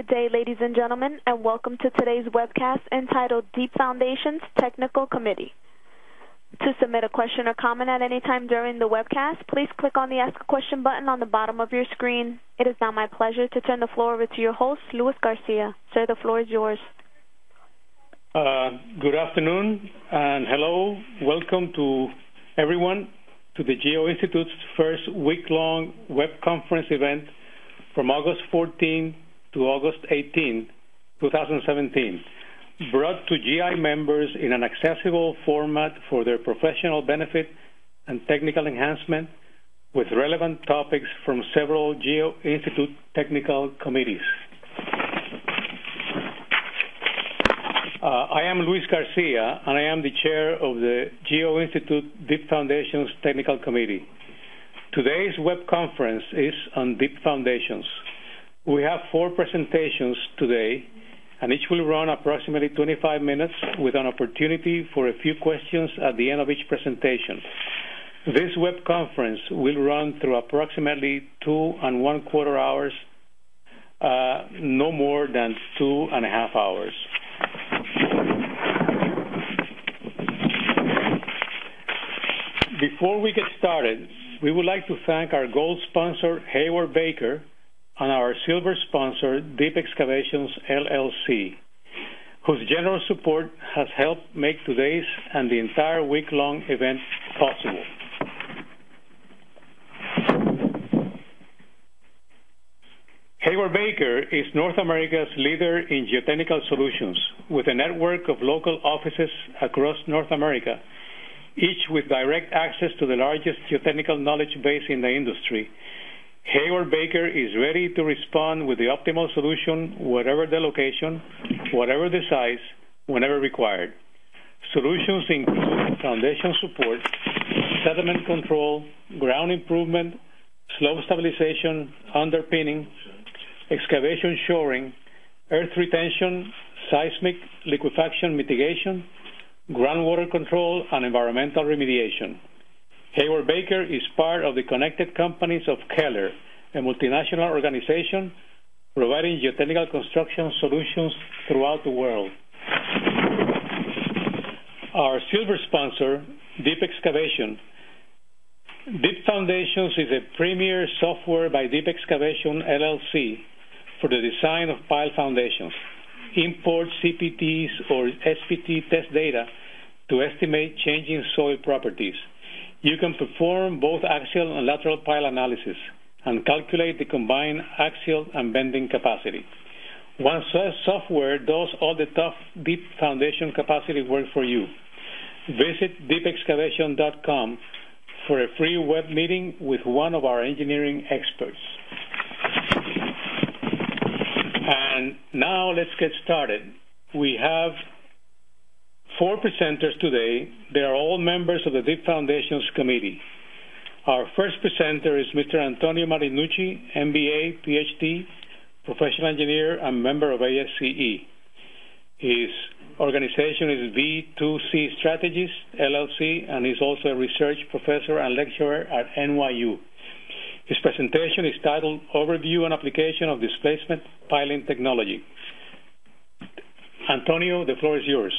Good day, ladies and gentlemen, and welcome to today's webcast entitled Deep Foundations Technical Committee. To submit a question or comment at any time during the webcast, please click on the Ask a Question button on the bottom of your screen. It is now my pleasure to turn the floor over to your host, Luis Garcia. Sir, the floor is yours. Uh, good afternoon and hello. Welcome to everyone to the Geo Institute's first week-long web conference event from August 14 to August 18, 2017 brought to GI members in an accessible format for their professional benefit and technical enhancement with relevant topics from several GEO Institute technical committees. Uh, I am Luis Garcia, and I am the chair of the GEO Institute Deep Foundations Technical Committee. Today's web conference is on Deep Foundations. We have four presentations today and each will run approximately 25 minutes with an opportunity for a few questions at the end of each presentation. This web conference will run through approximately two and one quarter hours, uh, no more than two and a half hours. Before we get started, we would like to thank our gold sponsor, Hayward Baker, and our silver sponsor, Deep Excavations LLC, whose generous support has helped make today's and the entire week-long event possible. Hayward Baker is North America's leader in geotechnical solutions, with a network of local offices across North America, each with direct access to the largest geotechnical knowledge base in the industry Hayward Baker is ready to respond with the optimal solution, whatever the location, whatever the size, whenever required. Solutions include foundation support, sediment control, ground improvement, slope stabilization, underpinning, excavation shoring, earth retention, seismic liquefaction mitigation, groundwater control, and environmental remediation. Hayward Baker is part of the Connected Companies of Keller, a multinational organization providing geotechnical construction solutions throughout the world. Our silver sponsor, Deep Excavation. Deep Foundations is a premier software by Deep Excavation LLC for the design of pile foundations. Import CPTs or SPT test data to estimate changing soil properties you can perform both axial and lateral pile analysis and calculate the combined axial and bending capacity. One software does all the tough deep foundation capacity work for you. Visit deepexcavation.com for a free web meeting with one of our engineering experts. And now let's get started. We have four presenters today. They are all members of the Deep Foundations Committee. Our first presenter is Mr. Antonio Marinucci, MBA, PhD, professional engineer, and member of ASCE. His organization is V2C Strategies, LLC, and he's also a research professor and lecturer at NYU. His presentation is titled Overview and Application of Displacement Piling Technology. Antonio, the floor is yours.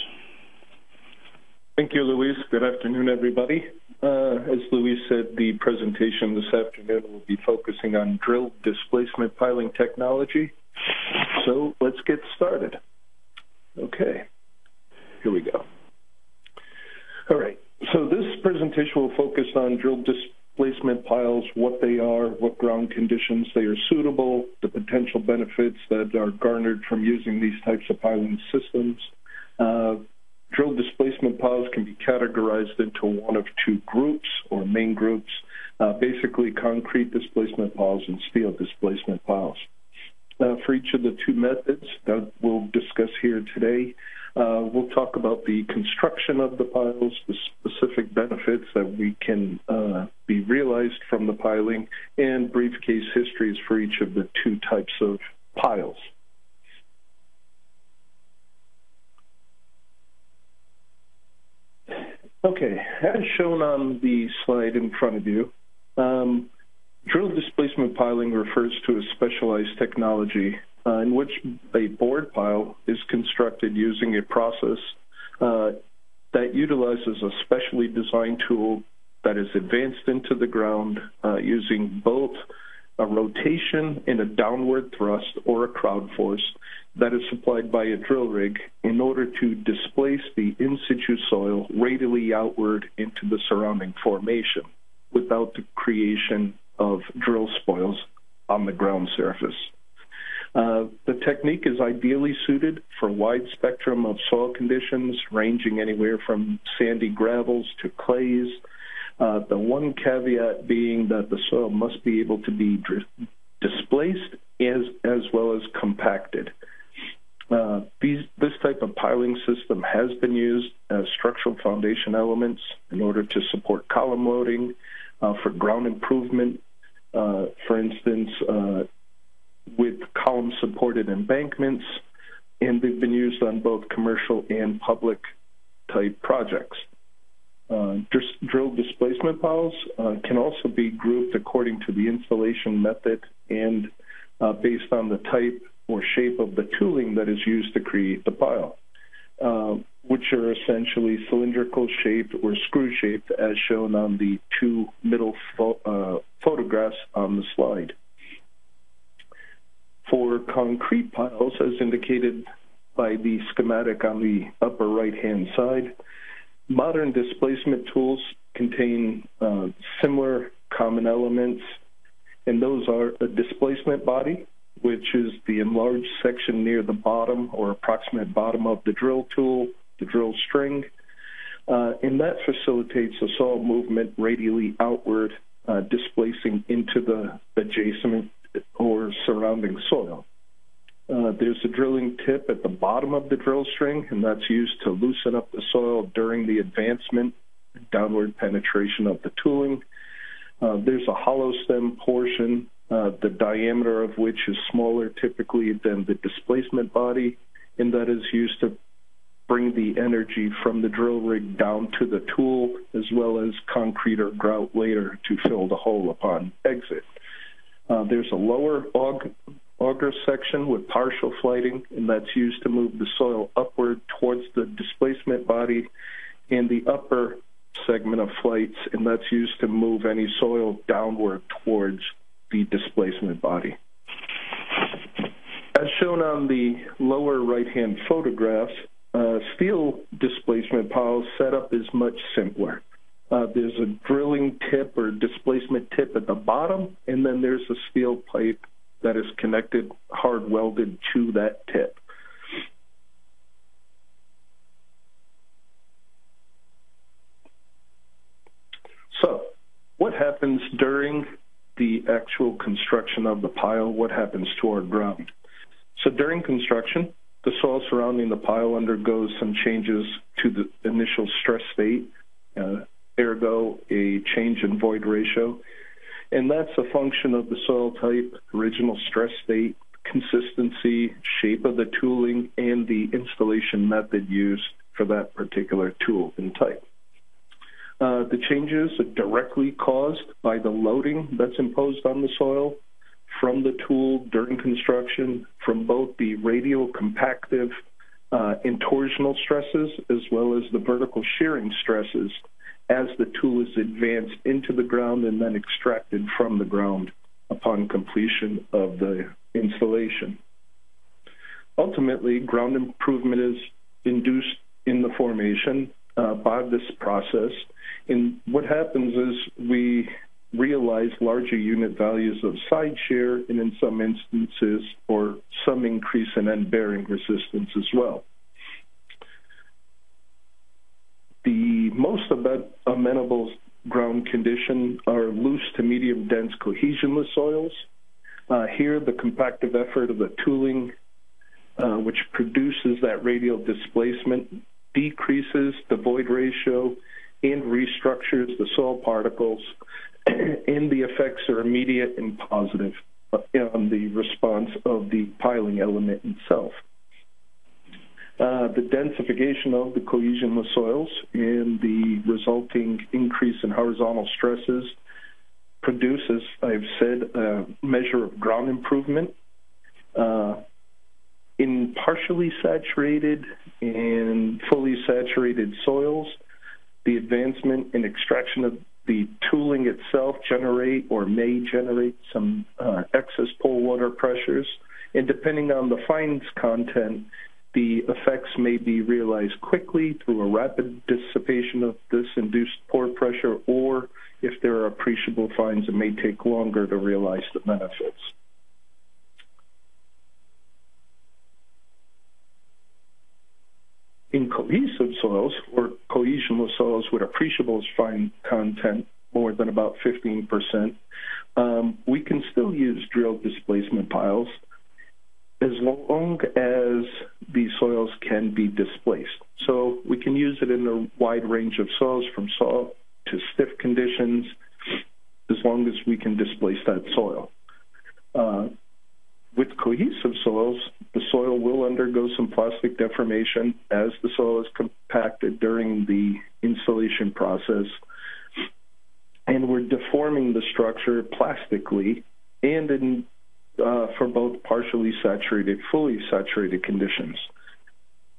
Thank you, Luis. Good afternoon, everybody. Uh, as Luis said, the presentation this afternoon will be focusing on drill displacement piling technology. So let's get started. Okay, here we go. All right, so this presentation will focus on drill displacement piles, what they are, what ground conditions they are suitable, the potential benefits that are garnered from using these types of piling systems, uh, Drill displacement piles can be categorized into one of two groups or main groups, uh, basically concrete displacement piles and steel displacement piles. Uh, for each of the two methods that we'll discuss here today, uh, we'll talk about the construction of the piles, the specific benefits that we can uh, be realized from the piling, and brief case histories for each of the two types of piles. Okay, as shown on the slide in front of you, um, drill displacement piling refers to a specialized technology uh, in which a bored pile is constructed using a process uh, that utilizes a specially designed tool that is advanced into the ground uh, using both a rotation and a downward thrust or a crowd force that is supplied by a drill rig in order to displace the in situ soil radially outward into the surrounding formation without the creation of drill spoils on the ground surface. Uh, the technique is ideally suited for a wide spectrum of soil conditions, ranging anywhere from sandy gravels to clays. Uh, the one caveat being that the soil must be able to be displaced as, as well as compacted. Uh, these, this type of piling system has been used as structural foundation elements in order to support column loading, uh, for ground improvement, uh, for instance, uh, with column supported embankments, and they've been used on both commercial and public type projects. Uh, drill displacement piles uh, can also be grouped according to the installation method and uh, based on the type or shape of the tooling that is used to create the pile, uh, which are essentially cylindrical shaped or screw shaped as shown on the two middle pho uh, photographs on the slide. For concrete piles, as indicated by the schematic on the upper right-hand side, modern displacement tools contain uh, similar common elements, and those are a displacement body, which is the enlarged section near the bottom or approximate bottom of the drill tool, the drill string, uh, and that facilitates the soil movement radially outward, uh, displacing into the adjacent or surrounding soil. Uh, there's a drilling tip at the bottom of the drill string, and that's used to loosen up the soil during the advancement, downward penetration of the tooling. Uh, there's a hollow stem portion, uh, the diameter of which is smaller typically than the displacement body, and that is used to bring the energy from the drill rig down to the tool, as well as concrete or grout later to fill the hole upon exit. Uh, there's a lower aug auger section with partial flighting, and that's used to move the soil upward towards the displacement body, and the upper segment of flights, and that's used to move any soil downward towards the displacement body. As shown on the lower right-hand photographs, uh, steel displacement pile setup is much simpler. Uh, there's a drilling tip or displacement tip at the bottom, and then there's a steel pipe that is connected, hard welded to that tip. So, what happens during the actual construction of the pile? What happens to our ground? So, during construction, the soil surrounding the pile undergoes some changes to the initial stress state. Uh, ergo a change in void ratio. And that's a function of the soil type, original stress state, consistency, shape of the tooling, and the installation method used for that particular tool and type. Uh, the changes are directly caused by the loading that's imposed on the soil from the tool during construction, from both the radial compactive uh, and torsional stresses, as well as the vertical shearing stresses as the tool is advanced into the ground and then extracted from the ground upon completion of the installation. Ultimately, ground improvement is induced in the formation uh, by this process. And what happens is we realize larger unit values of side shear and in some instances or some increase in end bearing resistance as well. The most amenable ground condition are loose to medium dense cohesionless soils. Uh, here, the compactive effort of the tooling, uh, which produces that radial displacement, decreases the void ratio and restructures the soil particles, and the effects are immediate and positive on the response of the piling element itself. Uh, the densification of the cohesionless soils and the resulting increase in horizontal stresses produces, I've said, a measure of ground improvement. Uh, in partially saturated and fully saturated soils, the advancement and extraction of the tooling itself generate or may generate some uh, excess pore water pressures. And depending on the fines content, the effects may be realized quickly through a rapid dissipation of this induced pore pressure, or if there are appreciable fines, it may take longer to realize the benefits. In cohesive soils or cohesionless soils with appreciable fine content, more than about 15%, um, we can still use drill displacement piles as long as the soils can be displaced. So we can use it in a wide range of soils from soft to stiff conditions as long as we can displace that soil. Uh, with cohesive soils, the soil will undergo some plastic deformation as the soil is compacted during the installation process. And we're deforming the structure plastically and in, uh, for both partially saturated, fully saturated conditions.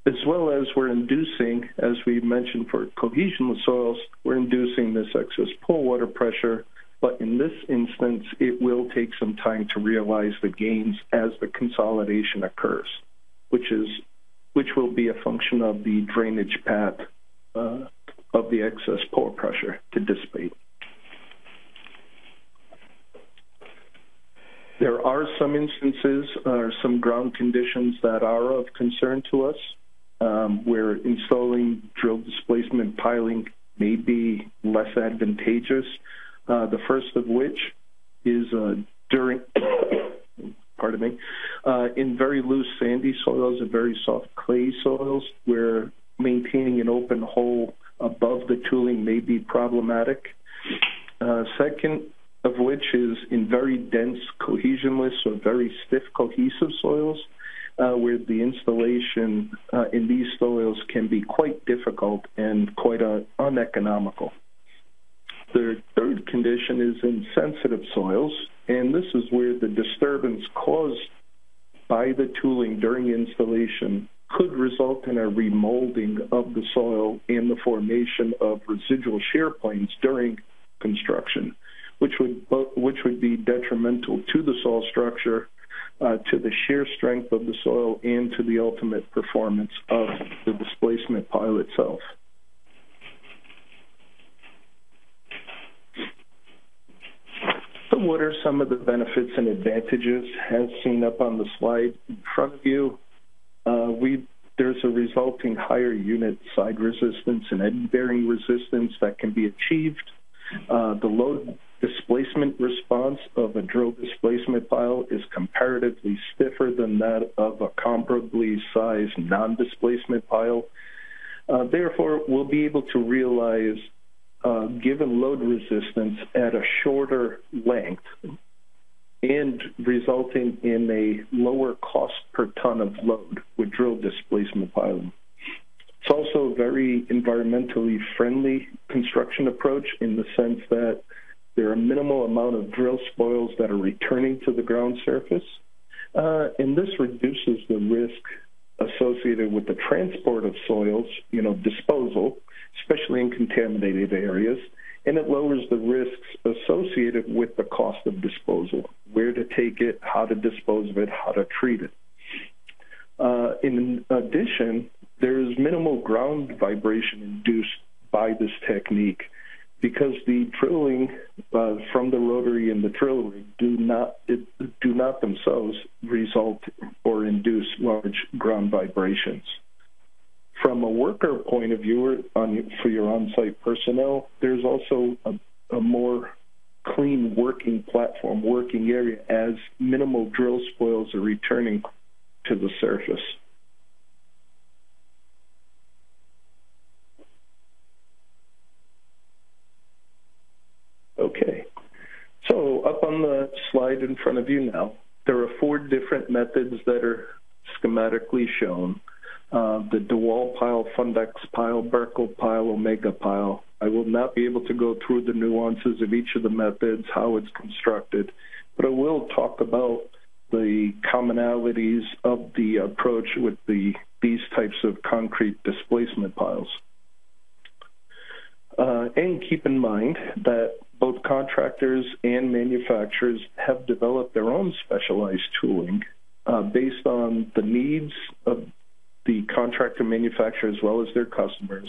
As well as we're inducing, as we mentioned for cohesionless soils, we're inducing this excess pore water pressure but in this instance, it will take some time to realize the gains as the consolidation occurs, which is which will be a function of the drainage path uh, of the excess pore pressure to dissipate. There are some instances or some ground conditions that are of concern to us um, where installing drill displacement piling may be less advantageous uh, the first of which is uh, during, pardon me, uh, in very loose sandy soils and very soft clay soils where maintaining an open hole above the tooling may be problematic. Uh, second of which is in very dense cohesionless or very stiff cohesive soils, uh, where the installation uh, in these soils can be quite difficult and quite uh, uneconomical. The third condition is in sensitive soils, and this is where the disturbance caused by the tooling during installation could result in a remolding of the soil and the formation of residual shear planes during construction, which would which would be detrimental to the soil structure, uh, to the shear strength of the soil, and to the ultimate performance of the displacement pile itself. So what are some of the benefits and advantages as seen up on the slide in front of you? Uh, we there's a resulting higher unit side resistance and end bearing resistance that can be achieved. Uh, the load displacement response of a drill displacement pile is comparatively stiffer than that of a comparably sized non-displacement pile. Uh, therefore, we'll be able to realize uh, given load resistance at a shorter length and resulting in a lower cost per ton of load with drill displacement piling. It's also a very environmentally friendly construction approach in the sense that there are a minimal amount of drill spoils that are returning to the ground surface, uh, and this reduces the risk associated with the transport of soils, you know, disposal, especially in contaminated areas, and it lowers the risks associated with the cost of disposal, where to take it, how to dispose of it, how to treat it. Uh, in addition, there is minimal ground vibration induced by this technique because the drilling uh, from the rotary and the drill rig do not it, do not themselves result or induce large ground vibrations. From a worker point of view, on, for your on-site personnel, there's also a, a more clean working platform, working area, as minimal drill spoils are returning to the surface. Okay. So up on the slide in front of you now, there are four different methods that are schematically shown. Uh, the De Waal pile, Fundex pile, Berkel pile, Omega pile. I will not be able to go through the nuances of each of the methods, how it's constructed, but I will talk about the commonalities of the approach with the these types of concrete displacement piles. Uh, and keep in mind that both contractors and manufacturers have developed their own specialized tooling uh, based on the needs of the contractor manufacturer as well as their customers,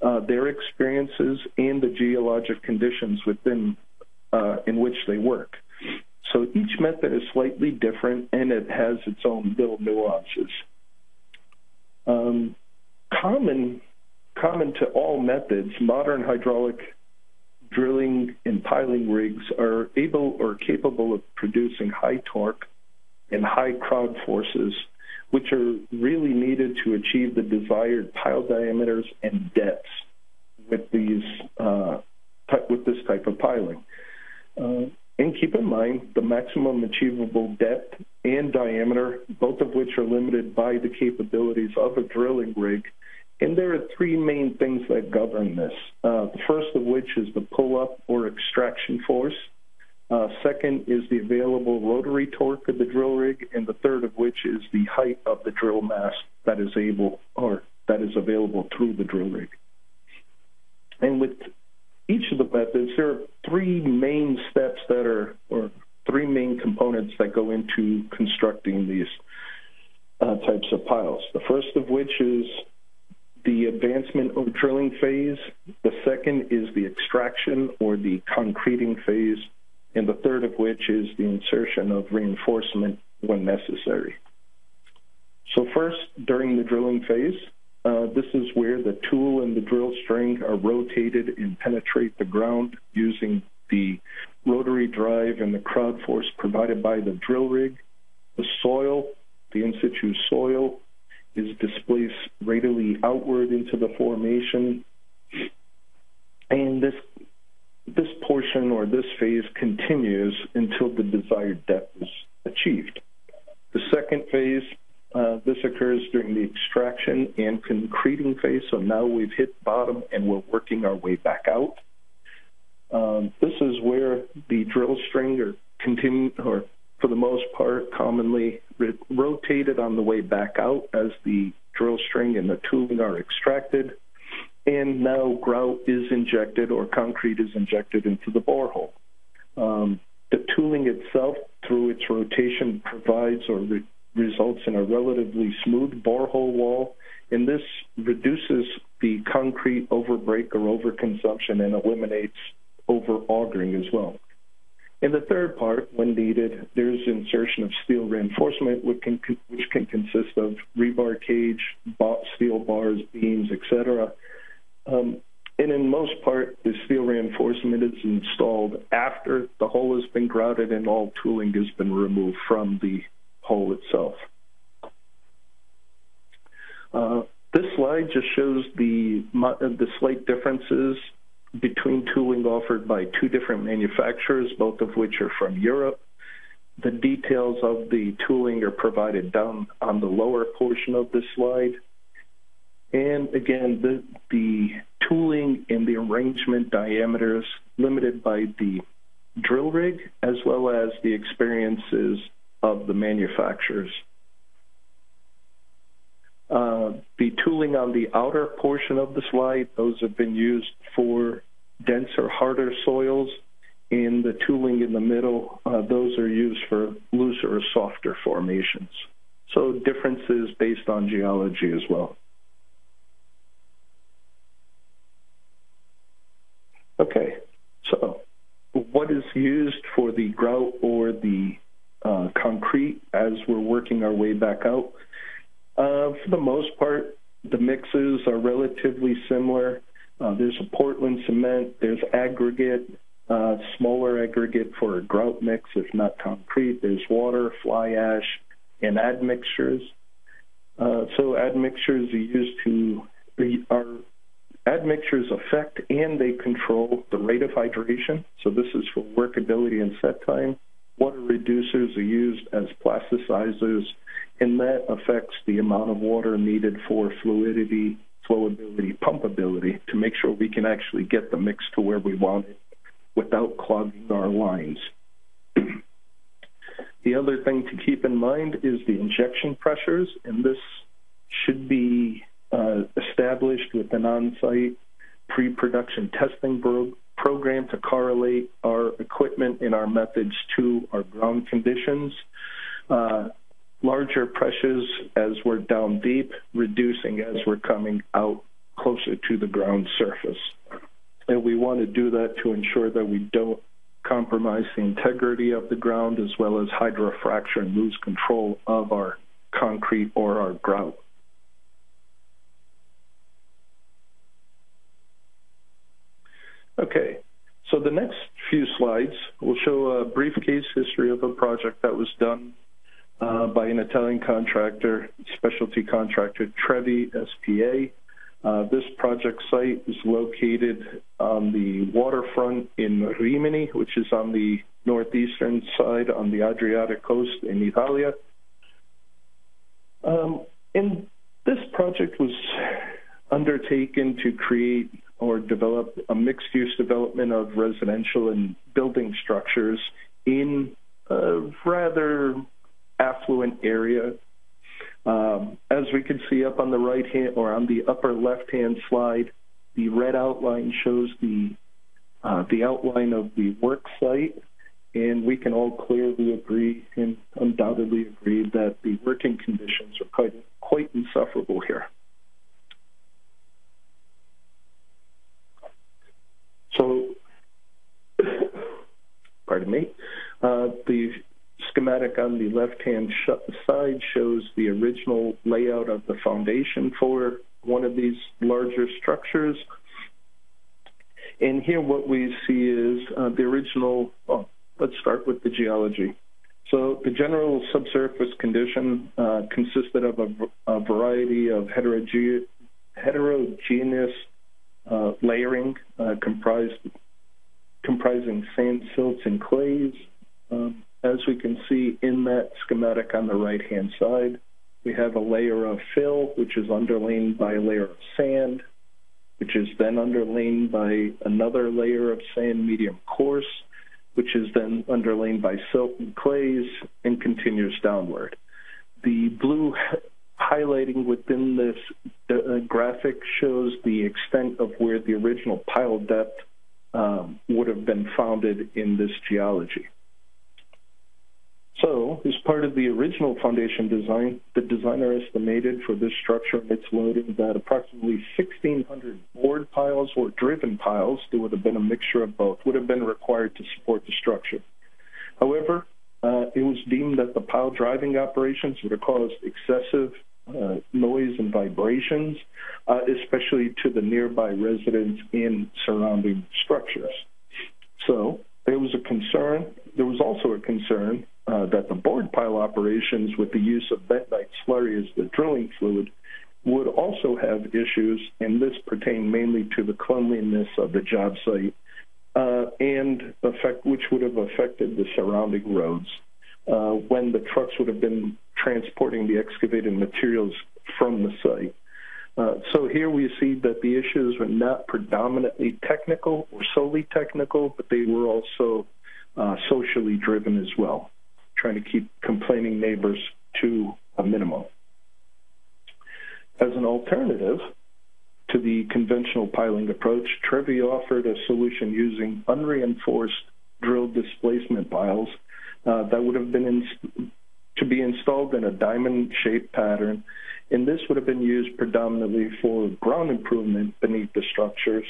uh, their experiences, and the geologic conditions within uh, in which they work. So each method is slightly different and it has its own little nuances. Um, common, common to all methods, modern hydraulic drilling and piling rigs are able or capable of producing high torque and high crowd forces, which are really needed to achieve the desired pile diameters and depths with these uh, with this type of piling. Uh, and keep in mind the maximum achievable depth and diameter, both of which are limited by the capabilities of a drilling rig. And there are three main things that govern this. Uh, the first of which is the pull up or extraction force. Uh, second is the available rotary torque of the drill rig, and the third of which is the height of the drill mast that is able or that is available through the drill rig. And with each of the methods, there are three main steps that are, or three main components that go into constructing these uh, types of piles. The first of which is the advancement or drilling phase. The second is the extraction or the concreting phase. And the third of which is the insertion of reinforcement when necessary. So first, during the drilling phase, uh, this is where the tool and the drill string are rotated and penetrate the ground using the rotary drive and the crowd force provided by the drill rig. The soil, the in situ soil, is displaced radially outward into the formation. And this this portion or this phase continues until the desired depth is achieved. The second phase uh, this occurs during the extraction and concreting phase. So now we've hit bottom and we're working our way back out. Um, this is where the drill string are continue, or for the most part, commonly rotated on the way back out as the drill string and the tooling are extracted. And now grout is injected or concrete is injected into the borehole. Um, the tooling itself, through its rotation, provides or re- results in a relatively smooth borehole wall, and this reduces the concrete overbreak or overconsumption and eliminates over augering as well. In the third part, when needed, there's insertion of steel reinforcement, which can, which can consist of rebar cage, steel bars, beams, etc. Um, and in most part, the steel reinforcement is installed after the hole has been grouted and all tooling has been removed from the hole itself. Uh, this slide just shows the, the slight differences between tooling offered by two different manufacturers, both of which are from Europe. The details of the tooling are provided down on the lower portion of this slide. And again, the, the tooling and the arrangement diameters limited by the drill rig as well as the experiences of the manufacturers. Uh, the tooling on the outer portion of the slide, those have been used for denser, harder soils. And the tooling in the middle, uh, those are used for looser or softer formations. So differences based on geology as well. Okay, so what is used for the grout or the uh, concrete as we're working our way back out. Uh, for the most part, the mixes are relatively similar. Uh, there's a Portland cement, there's aggregate, uh, smaller aggregate for a grout mix, if not concrete. There's water, fly ash, and admixtures. Uh, so admixtures are used to are admixtures affect and they control the rate of hydration. So this is for workability and set time. Water reducers are used as plasticizers, and that affects the amount of water needed for fluidity, flowability, pumpability to make sure we can actually get the mix to where we want it without clogging our lines. The other thing to keep in mind is the injection pressures, and this should be uh, established with an on-site pre-production testing bro- program to correlate our equipment and our methods to our ground conditions. Uh, larger pressures as we're down deep, reducing as we're coming out closer to the ground surface. And we want to do that to ensure that we don't compromise the integrity of the ground as well as hydrofracture and lose control of our concrete or our grout. Okay, so the next few slides will show a brief case history of a project that was done uh, by an Italian contractor, specialty contractor, Trevi SPA. Uh, this project site is located on the waterfront in Rimini, which is on the northeastern side on the Adriatic coast in Italia. Um, and this project was undertaken to create or develop a mixed use development of residential and building structures in a rather affluent area. Um, as we can see up on the right hand or on the upper left hand slide, the red outline shows the uh, the outline of the work site, and we can all clearly agree and undoubtedly agree that the working conditions are quite quite insufferable here. So, pardon me, uh, the schematic on the left-hand sh- side shows the original layout of the foundation for one of these larger structures. And here what we see is uh, the original, well, let's start with the geology. So the general subsurface condition uh, consisted of a, a variety of heterogeneous uh, layering uh, comprised, comprising sand, silts, and clays. Um, as we can see in that schematic on the right-hand side, we have a layer of fill, which is underlain by a layer of sand, which is then underlain by another layer of sand, medium coarse, which is then underlain by silt and clays and continues downward. The blue highlighting within this uh, graphic shows the extent of where the original pile depth um, would have been founded in this geology. So, as part of the original foundation design, the designer estimated for this structure and its loading that approximately 1,600 bored piles or driven piles, there would have been a mixture of both, would have been required to support the structure. However, uh, it was deemed that the pile driving operations would have caused excessive uh, noise and vibrations, uh, especially to the nearby residents and surrounding structures. So there was a concern. There was also a concern uh, that the bored pile operations with the use of bentonite slurry as the drilling fluid would also have issues, and this pertained mainly to the cleanliness of the job site uh, and affect which would have affected the surrounding roads uh, when the trucks would have been transporting the excavated materials from the site. Uh, so here we see that the issues were not predominantly technical or solely technical, but they were also uh, socially driven as well, trying to keep complaining neighbors to a minimum. As an alternative to the conventional piling approach, Trevi offered a solution using unreinforced drill displacement piles uh, that would have been in, to be installed in a diamond-shaped pattern, and this would have been used predominantly for ground improvement beneath the structures,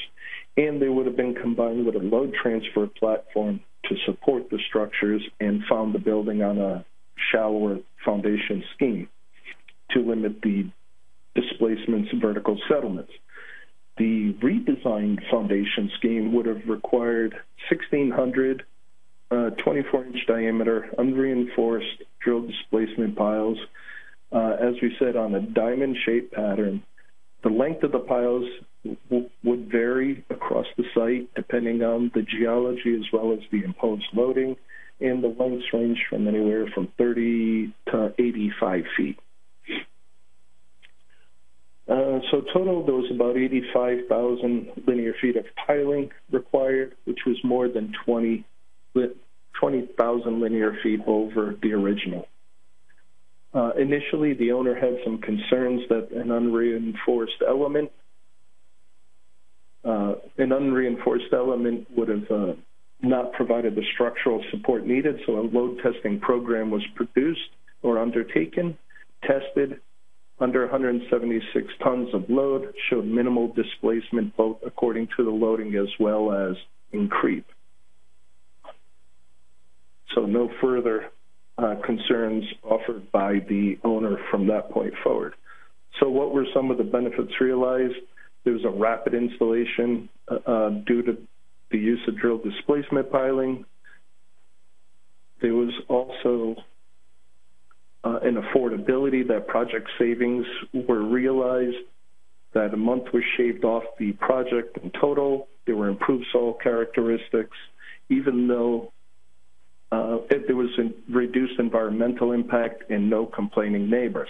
and they would have been combined with a load transfer platform to support the structures and found the building on a shallower foundation scheme to limit the displacements of vertical settlements. The redesigned foundation scheme would have required 1,600 uh, 24 inch diameter, unreinforced drill displacement piles, uh, as we said, on a diamond shaped pattern. The length of the piles w- would vary across the site depending on the geology as well as the imposed loading, and the lengths range from anywhere from 30 to 85 feet. Uh, so total, there was about 85,000 linear feet of piling required, which was more than 20 20,000 linear feet over the original. Uh, initially, the owner had some concerns that an unreinforced element, uh, an unreinforced element would have uh, not provided the structural support needed, so a load testing program was produced or undertaken, tested under 176 tons of load, showed minimal displacement both according to the loading as well as in creep. So no further uh, concerns offered by the owner from that point forward. So what were some of the benefits realized? There was a rapid installation uh, uh due to the use of drill displacement piling. There was also uh, an affordability that project savings were realized, that a month was shaved off the project in total. There were improved soil characteristics, even though uh, it, there was a reduced environmental impact and no complaining neighbors.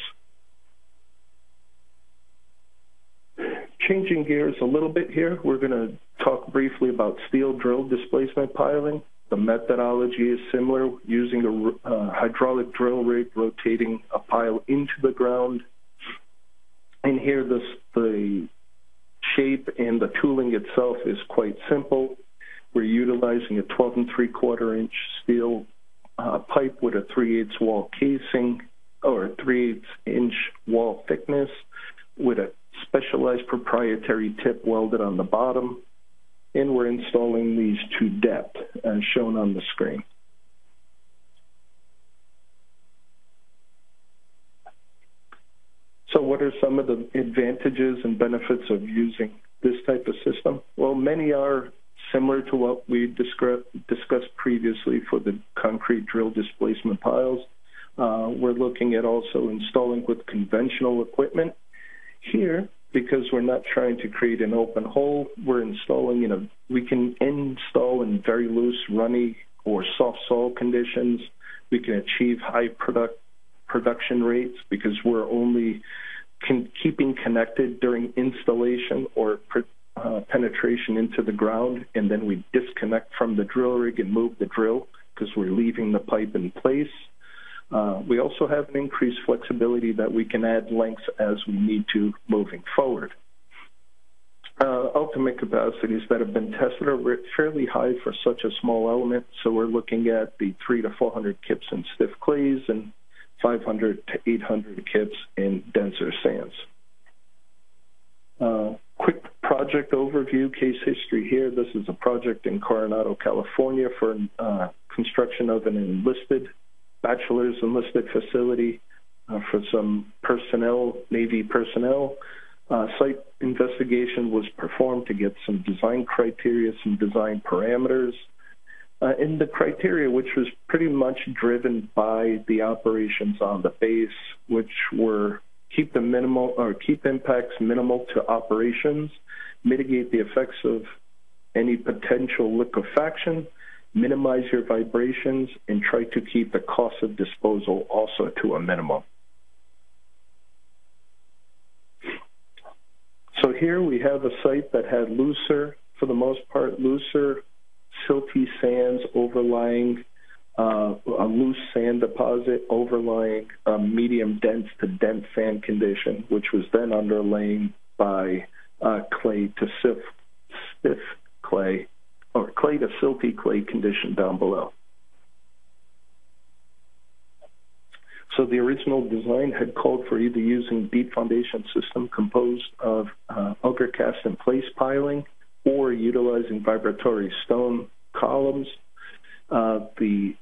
Changing gears a little bit here, we're going to talk briefly about steel drill displacement piling. The methodology is similar, using a uh, hydraulic drill rig rotating a pile into the ground. And here this, the shape and the tooling itself is quite simple. We're utilizing a 12 and 3 quarter inch steel uh, pipe with a 3 8 wall casing or 3 8 inch wall thickness with a specialized proprietary tip welded on the bottom. And we're installing these to depth as shown on the screen. So what are some of the advantages and benefits of using this type of system? Well, many are similar to what we discussed previously for the concrete drill displacement piles. Uh, we're looking at also installing with conventional equipment. Here, because we're not trying to create an open hole, we're installing in a, we can install in very loose, runny, or soft soil conditions. We can achieve high product, production rates because we're only can, keeping connected during installation or uh, penetration into the ground, and then we disconnect from the drill rig and move the drill because we're leaving the pipe in place. Uh, we also have an increased flexibility that we can add lengths as we need to moving forward. Uh, ultimate capacities that have been tested are fairly high for such a small element, so we're looking at the 3 to 400 kips in stiff clays and 500 to 800 kips in denser sands. Uh, quick project overview, case history here. This is a project in Coronado, California for uh, construction of an enlisted, bachelor's enlisted facility uh, for some personnel, Navy personnel. Uh, site investigation was performed to get some design criteria, some design parameters. Uh, and the criteria, which was pretty much driven by the operations on the base, which were keep the minimal or keep impacts minimal to operations, mitigate the effects of any potential liquefaction, minimize your vibrations, and try to keep the cost of disposal also to a minimum. So here we have a site that had looser, for the most part, looser silty sands overlying uh, a loose sand deposit overlying a medium dense to dense sand condition, which was then underlain by uh, clay to stiff, stiff clay or clay to silty clay condition down below. So the original design had called for either using deep foundation system composed of uh, auger cast in place piling or utilizing vibratory stone columns. Uh, the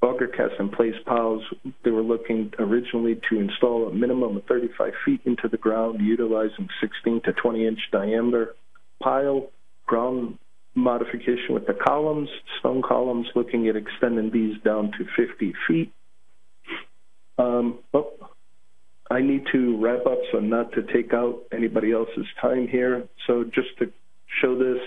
auger cast in place piles, they were looking originally to install a minimum of 35 feet into the ground utilizing 16 to 20 inch diameter pile, ground modification with the columns, stone columns, looking at extending these down to 50 feet. Um, oh, I need to wrap up so not to take out anybody else's time here. So just to show this,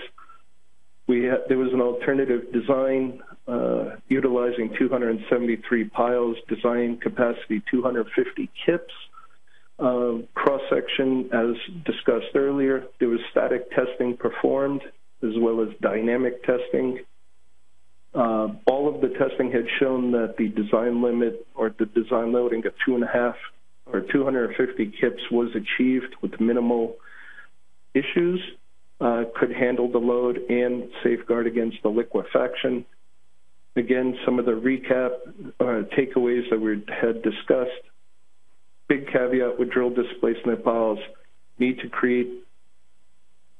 we there was an alternative design uh, utilizing 273 piles, design capacity 250 kips. Uh, cross section, as discussed earlier, there was static testing performed as well as dynamic testing. Uh, all of the testing had shown that the design limit or the design loading of two and a half or 250 kips was achieved with minimal issues, uh, could handle the load and safeguard against the liquefaction. Again, some of the recap uh, takeaways that we had discussed. Big caveat with drill displacement piles need to create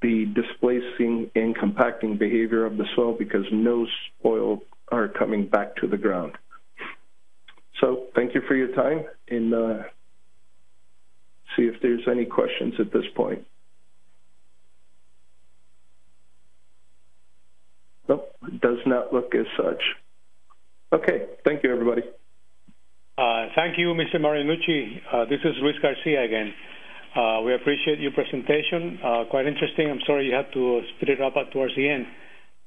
the displacing and compacting behavior of the soil because no spoil are coming back to the ground. So thank you for your time and uh, see if there's any questions at this point. Nope, it does not look as such. Okay, thank you, everybody. Uh, thank you, Mr. Marinucci. Uh, this is Luis Garcia again. Uh, we appreciate your presentation. Uh, quite interesting. I'm sorry you had to split it up towards the end.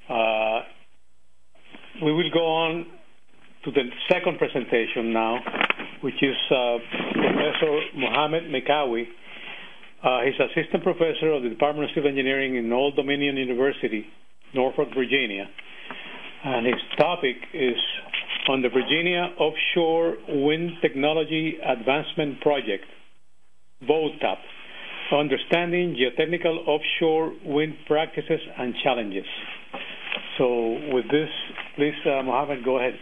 Uh, we will go on to the second presentation now, which is Professor Mohamed Mekkawy. He's assistant professor of the Department of Civil Engineering in Old Dominion University, Norfolk, Virginia. And his topic is on the Virginia Offshore Wind Technology Advancement Project VOWTAP, Understanding Geotechnical Offshore Wind Practices and Challenges. So with this, please, uh, Mohamed, go ahead.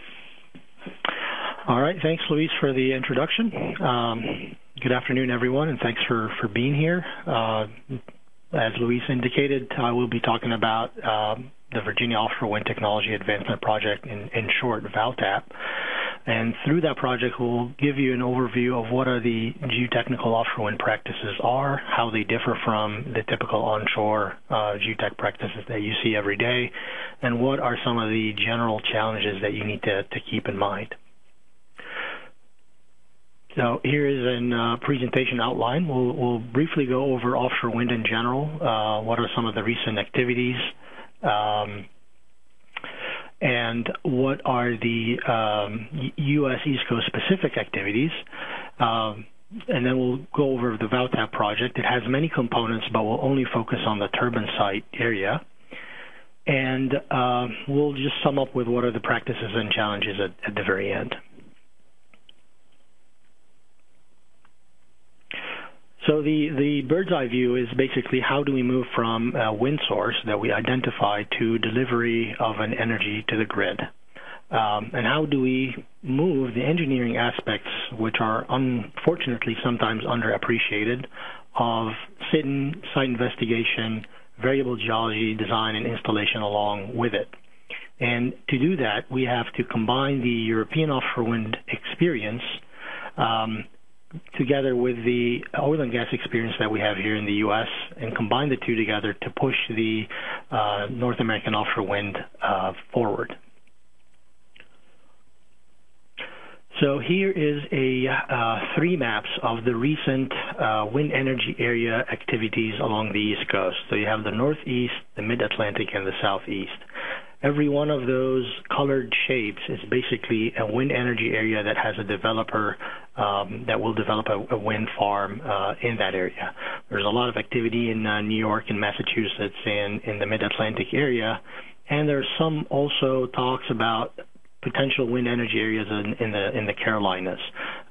All right. Thanks, Luis, for the introduction. Um, good afternoon, everyone, and thanks for, for being here. Uh, as Luis indicated, I will be talking about um, the Virginia Offshore Wind Technology Advancement Project, in, in short, VOWTAP. And through that project, we'll give you an overview of what are the geotechnical offshore wind practices are, how they differ from the typical onshore uh, geotech practices that you see every day, and what are some of the general challenges that you need to, to keep in mind. So here is a uh, presentation outline. We'll, we'll, briefly go over offshore wind in general. Uh, what are some of the recent activities? Um, and what are the um, U.S. East Coast specific activities. Um, and then we'll go over the VOWTAP project. It has many components, but we'll only focus on the turbine site area. And uh, we'll just sum up with what are the practices and challenges at, at the very end. So the, the bird's eye view is basically how do we move from a wind source that we identify to delivery of an energy to the grid? Um, and how do we move the engineering aspects, which are unfortunately sometimes underappreciated, of SITIN, site investigation, variable geology design and installation along with it? And to do that, we have to combine the European offshore wind experience um, together with the oil and gas experience that we have here in the U.S. and combine the two together to push the uh, North American offshore wind uh, forward. So here is a uh, three maps of the recent uh, wind energy area activities along the East Coast. So you have the Northeast, the Mid-Atlantic, and the Southeast. Every one of those colored shapes is basically a wind energy area that has a developer um, that will develop a, a wind farm uh, in that area. There's a lot of activity in uh, New York and Massachusetts and in the Mid-Atlantic area, and there's some also talks about potential wind energy areas in, in the in the Carolinas.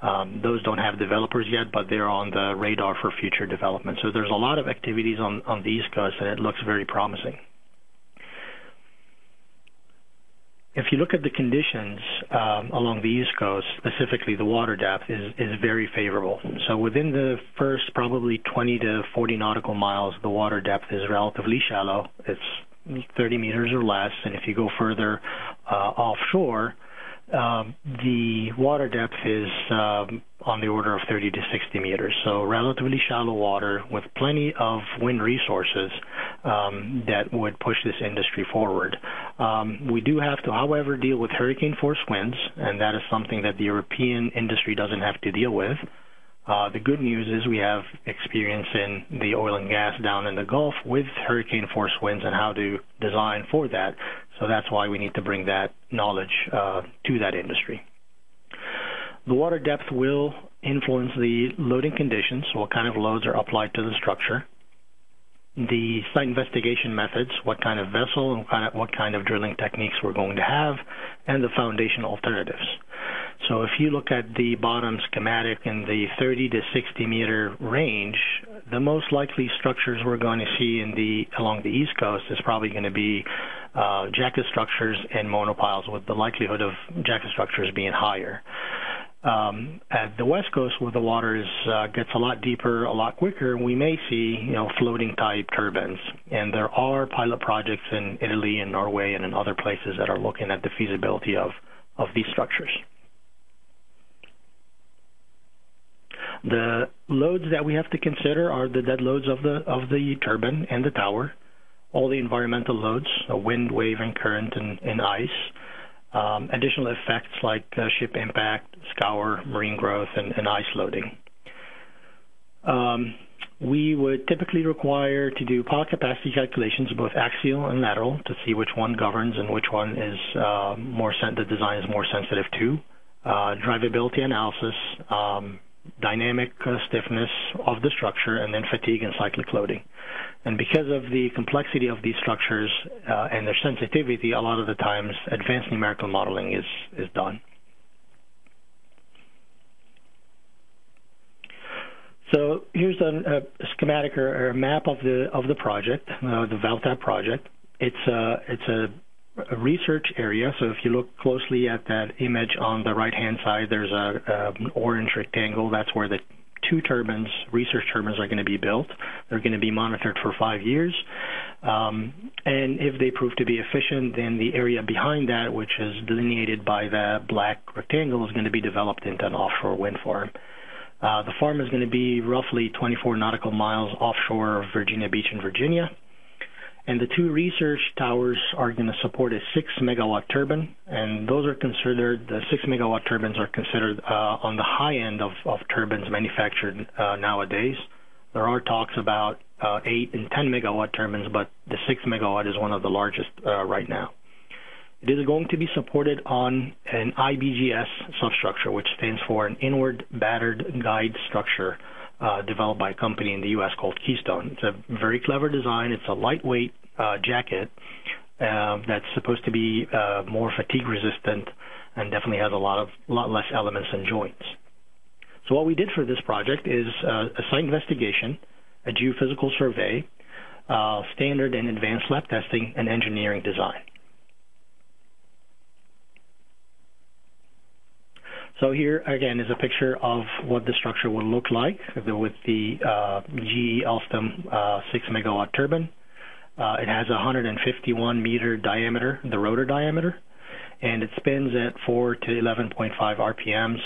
Um, those don't have developers yet, but they're on the radar for future development. So there's a lot of activities on on the East Coast, and it looks very promising. If you look at the conditions um, along the East Coast, specifically the water depth is, is very favorable. So within the first probably 20 to 40 nautical miles, the water depth is relatively shallow. It's 30 meters or less, and if you go further uh, offshore, um, the water depth is um, on the order of 30 to 60 meters, so relatively shallow water with plenty of wind resources um, that would push this industry forward. Um, we do have to, however, deal with hurricane force winds, and that is something that the European industry doesn't have to deal with. Uh, the good news is we have experience in the oil and gas down in the Gulf with hurricane force winds and how to design for that. So that's why we need to bring that knowledge uh, to that industry. The water depth will influence the loading conditions, what kind of loads are applied to the structure. the site investigation methods, what kind of vessel and kind of, what kind of drilling techniques we're going to have, and the foundation alternatives. So if you look at the bottom schematic in the 30 to 60 meter range, the most likely structures we're going to see in the along the east coast is probably going to be uh, jacket structures and monopiles, with the likelihood of jacket structures being higher. Um, at the west coast, where the water is, uh, gets a lot deeper, a lot quicker, we may see you know floating type turbines, and there are pilot projects in Italy and Norway and in other places that are looking at the feasibility of of these structures. The loads that we have to consider are the dead loads of the of the turbine and the tower, all the environmental loads, so wind, wave, and current, and, and ice. Um, additional effects like uh, ship impact, scour, marine growth, and, and ice loading. Um, we would typically require to do pile capacity calculations, both axial and lateral, to see which one governs and which one is uh, more sen- the design is more sensitive to. Uh, drivability analysis, um, dynamic uh, stiffness of the structure, and then fatigue and cyclic loading. And because of the complexity of these structures uh, and their sensitivity, a lot of the times advanced numerical modeling is, is done. So here's a, a schematic or, a map of the of the project, uh, the VOWTAP project. It's a it's a a research area. So if you look closely at that image on the right-hand side, there's a, a, an orange rectangle. That's where the two turbines, research turbines, are going to be built. They're going to be monitored for five years. Um, and if they prove to be efficient, then the area behind that, which is delineated by the black rectangle, is going to be developed into an offshore wind farm. Uh, the farm is going to be roughly 24 nautical miles offshore of Virginia Beach in Virginia. And the two research towers are going to support a 6 megawatt turbine, and those are considered, the 6 megawatt turbines are considered uh, on the high end of, of turbines manufactured uh, nowadays. There are talks about uh, 8 and 10 megawatt turbines, but the 6 megawatt is one of the largest uh, right now. It is going to be supported on an IBGS substructure, which stands for an inward battered guide structure uh, developed by a company in the U.S. called Keystone. It's a very clever design. It's a lightweight uh, jacket uh, that's supposed to be uh, more fatigue resistant and definitely has a lot of lot less elements and joints. So what we did for this project is uh, a site investigation, a geophysical survey, uh, standard and advanced lab testing, and engineering design. So here again is a picture of what the structure would look like with the uh, GE Alstom uh, 6 megawatt turbine. Uh, it has a 151 meter diameter, the rotor diameter, and it spins at 4 to 11.5 RPMs.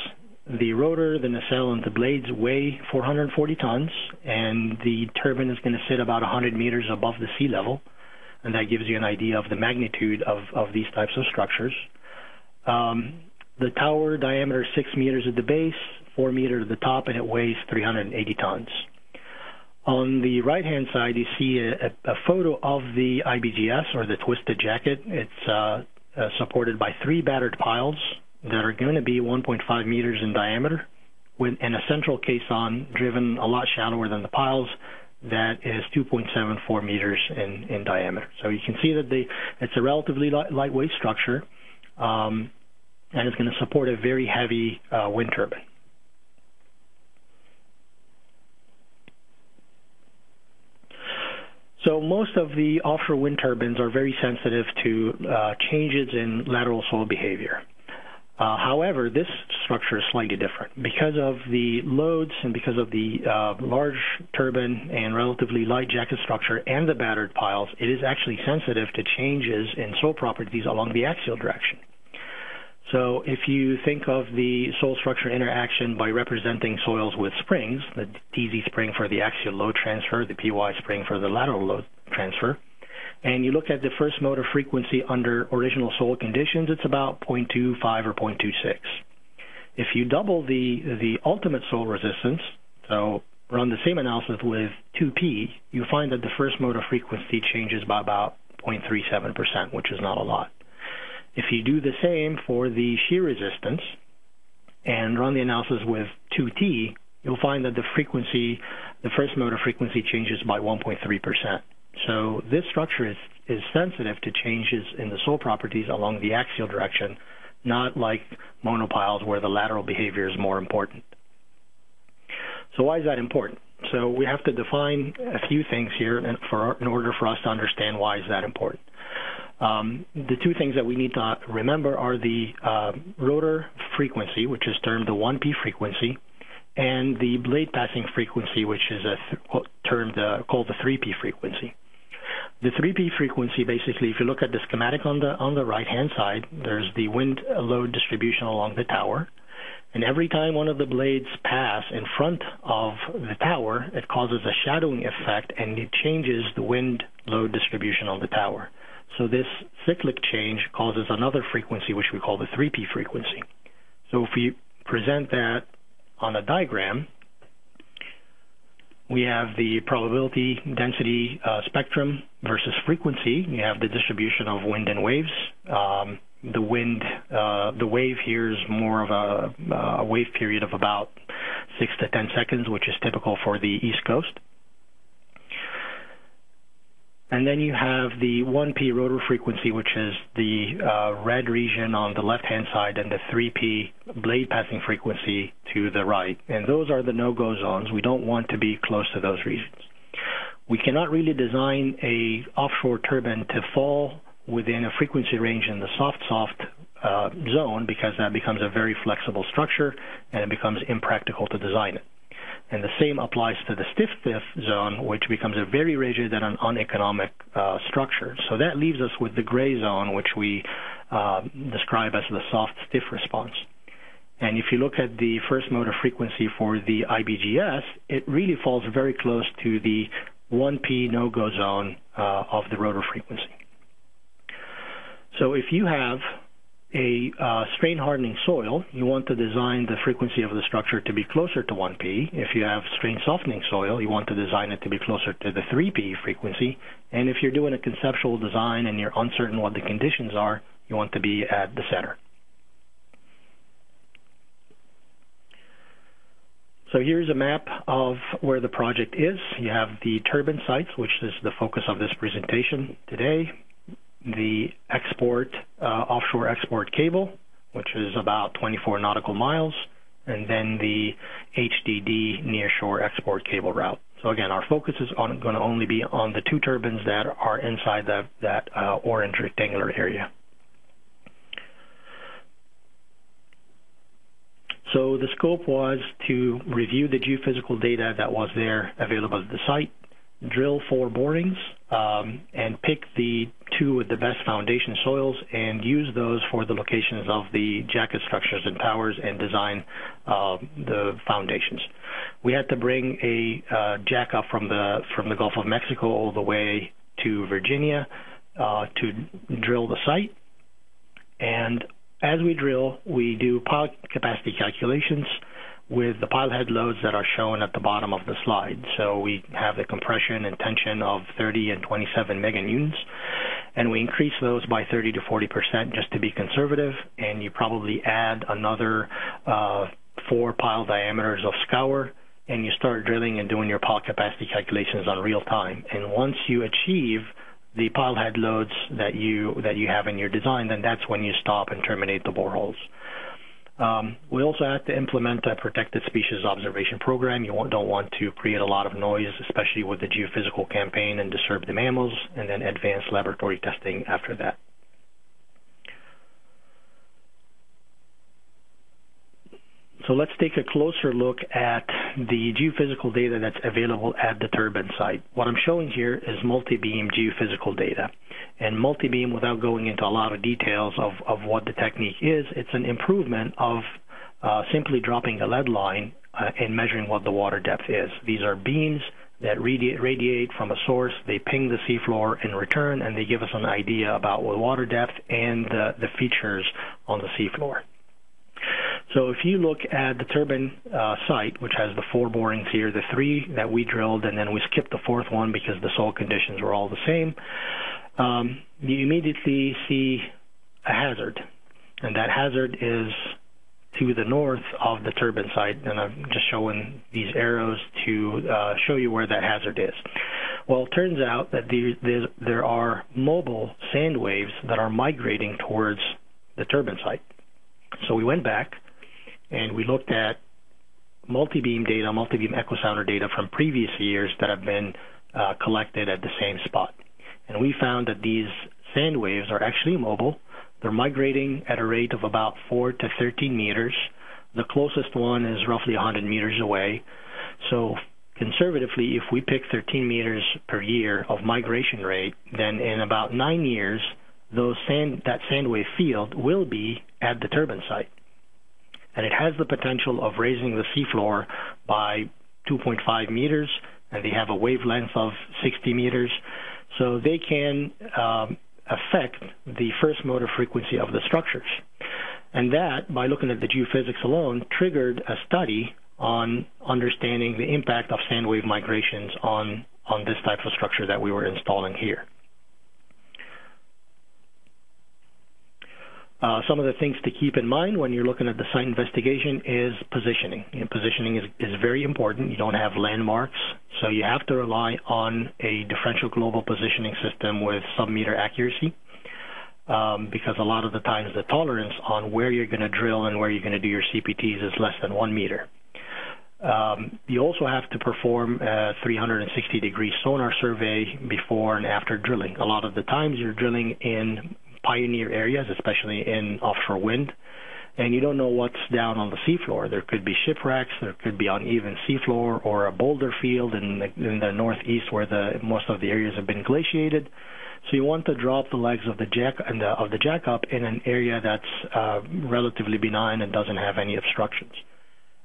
The rotor, the nacelle, and the blades weigh 440 tons, and the turbine is going to sit about 100 meters above the sea level, and that gives you an idea of the magnitude of, of these types of structures. Um, the tower diameter is 6 meters at the base, 4 meters at the top, and it weighs 380 tons. On the right-hand side, you see a, a, photo of the IBGS or the twisted jacket. It's uh, uh, supported by three battered piles that are going to be 1.5 meters in diameter, with and a central caisson driven a lot shallower than the piles that is 2.74 meters in, in diameter. So you can see that the, it's a relatively light, lightweight structure. Um, and it's going to support a very heavy uh, wind turbine. So most of the offshore wind turbines are very sensitive to uh, changes in lateral soil behavior. Uh, however, this structure is slightly different. Because of the loads and because of the uh, large turbine and relatively light jacket structure and the battered piles, it is actually sensitive to changes in soil properties along the axial direction. So if you think of the soil structure interaction by representing soils with springs, the TZ spring for the axial load transfer, the PY spring for the lateral load transfer, and you look at the first motor frequency under original soil conditions, it's about 0.25 or 0.26. If you double the, the ultimate soil resistance, so run the same analysis with 2P, you find that the first motor frequency changes by about 0.37%, which is not a lot. If you do the same for the shear resistance and run the analysis with 2T, you'll find that the frequency, the first motor frequency changes by 1.3%. So this structure is, is sensitive to changes in the soil properties along the axial direction, not like monopiles where the lateral behavior is more important. So why is that important? So we have to define a few things here for, in order for us to understand why is that important. Um, the two things that we need to remember are the uh, rotor frequency, which is termed the 1P frequency, and the blade passing frequency, which is th- termed uh, called the 3P frequency. The 3P frequency, basically, if you look at the schematic on the on the right hand side, there's the wind load distribution along the tower. And every time one of the blades pass in front of the tower, it causes a shadowing effect and it changes the wind load distribution on the tower. So this cyclic change causes another frequency, which we call the 3P frequency. So if we present that on a diagram, we have the probability density uh, spectrum versus frequency. You have the distribution of wind and waves. Um, the wind, uh, the wave here is more of a, a wave period of about six to ten seconds, which is typical for the East Coast. And then you have the 1P rotor frequency, which is the uh, red region on the left-hand side, and the 3P blade passing frequency to the right. And those are the no-go zones. We don't want to be close to those regions. We cannot really design a offshore turbine to fall within a frequency range in the soft-soft uh, zone because that becomes a very flexible structure and it becomes impractical to design it. And the same applies to the stiff stiff zone, which becomes a very rigid and an uneconomic uh, structure. So that leaves us with the gray zone, which we uh, describe as the soft stiff response. And if you look at the first mode of frequency for the IBGS, it really falls very close to the 1P no-go zone uh, of the rotor frequency. So if you have a uh, strain hardening soil, you want to design the frequency of the structure to be closer to 1P. If you have strain softening soil, you want to design it to be closer to the 3P frequency. And if you're doing a conceptual design and you're uncertain what the conditions are, you want to be at the center. So here's a map of where the project is. You have the turbine sites, which is the focus of this presentation today the export uh, offshore export cable, which is about 24 nautical miles, and then the HDD nearshore export cable route. So again, our focus is on, going to only be on the two turbines that are inside the, that uh, orange rectangular area. So the scope was to review the geophysical data that was there available at the site, drill four borings, um, and pick the two with the best foundation soils and use those for the locations of the jacket structures and towers and design uh, the foundations. We had to bring a uh, jack up from the from the Gulf of Mexico all the way to Virginia uh, to drill the site. And as we drill, we do pile capacity calculations with the pile head loads that are shown at the bottom of the slide. So we have the compression and tension of 30 and 27 meganewtons, and we increase those by 30 to 40 percent just to be conservative. And you probably add another uh, four pile diameters of scour, and you start drilling and doing your pile capacity calculations on real time. And once you achieve the pile head loads that you that you have in your design, then that's when you stop and terminate the boreholes. Um, we also have to implement a protected species observation program. You don't want to create a lot of noise, especially with the geophysical campaign and disturb the mammals, and then advanced laboratory testing after that. So let's take a closer look at the geophysical data that's available at the turbine site. What I'm showing here is multi-beam geophysical data. And multi-beam, without going into a lot of details of, of what the technique is, it's an improvement of uh, simply dropping a lead line uh, and measuring what the water depth is. These are beams that radiate, radiate from a source. They ping the seafloor in return, and they give us an idea about the water depth and the, the features on the seafloor. So if you look at the turbine uh, site, which has the four borings here, the three that we drilled, and then we skipped the fourth one because the soil conditions were all the same, um, you immediately see a hazard. And that hazard is to the north of the turbine site, and I'm just showing these arrows to uh, show you where that hazard is. Well, it turns out that there, there are mobile sand waves that are migrating towards the turbine site. So we went back and we looked at multi-beam data, multi-beam echo sounder data from previous years that have been uh, collected at the same spot. And we found that these sand waves are actually mobile. They're migrating at a rate of about 4 to 13 meters. The closest one is roughly 100 meters away. So conservatively, if we pick 13 meters per year of migration rate, then in about nine years, those sand, that sand wave field will be at the turbine site. And it has the potential of raising the seafloor by 2.5 meters, and they have a wavelength of 60 meters. So they can um, affect the first motor frequency of the structures. And that, by looking at the geophysics alone, triggered a study on understanding the impact of sand wave migrations on, on this type of structure that we were installing here. Uh, some of the things to keep in mind when you're looking at the site investigation is positioning. Positioning is, is very important. You don't have landmarks, so you have to rely on a differential global positioning system with sub-meter accuracy. Um, because a lot of the times the tolerance on where you're going to drill and where you're going to do your CPTs is less than one meter. Um, you also have to perform a 360 degree sonar survey before and after drilling. A lot of the times you're drilling in pioneer areas, especially in offshore wind, and you don't know what's down on the seafloor. There could be shipwrecks, there could be uneven seafloor, or a boulder field in the, in the northeast where the most of the areas have been glaciated. So you want to drop the legs of the jack and the, of the jackup in an area that's uh, relatively benign and doesn't have any obstructions.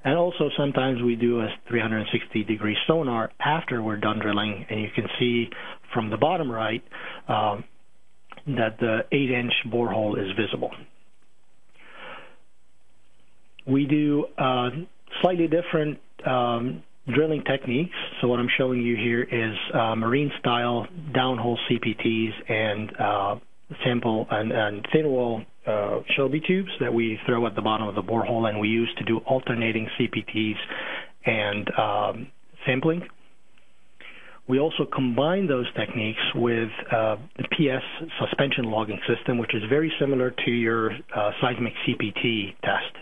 And also sometimes we do a 360 degree sonar after we're done drilling, and you can see from the bottom right um, that the 8-inch borehole is visible. We do uh, slightly different um, drilling techniques. So what I'm showing you here is uh, marine-style downhole CPTs and uh, sample and, and thin wall uh, Shelby tubes that we throw at the bottom of the borehole, and we use to do alternating CPTs and um, sampling. We also combine those techniques with uh, the PS suspension logging system, which is very similar to your uh, seismic CPT test.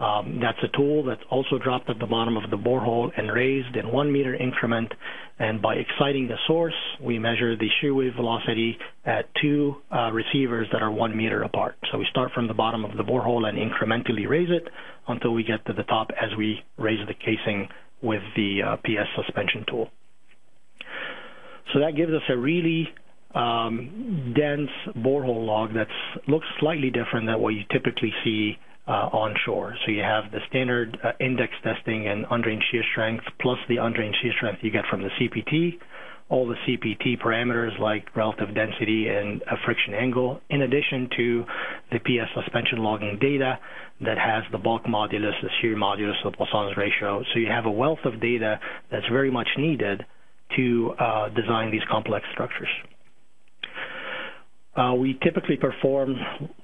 Um, that's a tool that's also dropped at the bottom of the borehole and raised in one meter increment. And by exciting the source, we measure the shear wave velocity at two uh, receivers that are one meter apart. So we start from the bottom of the borehole and incrementally raise it until we get to the top as we raise the casing with the uh, PS suspension tool. So that gives us a really um, dense borehole log that looks slightly different than what you typically see uh, onshore. So you have the standard uh, index testing and undrained shear strength plus the undrained shear strength you get from the CPT, all the CPT parameters like relative density and a friction angle, in addition to the PS suspension logging data that has the bulk modulus, the shear modulus, the Poisson's ratio. So you have a wealth of data that's very much needed to uh, design these complex structures. Uh, we typically perform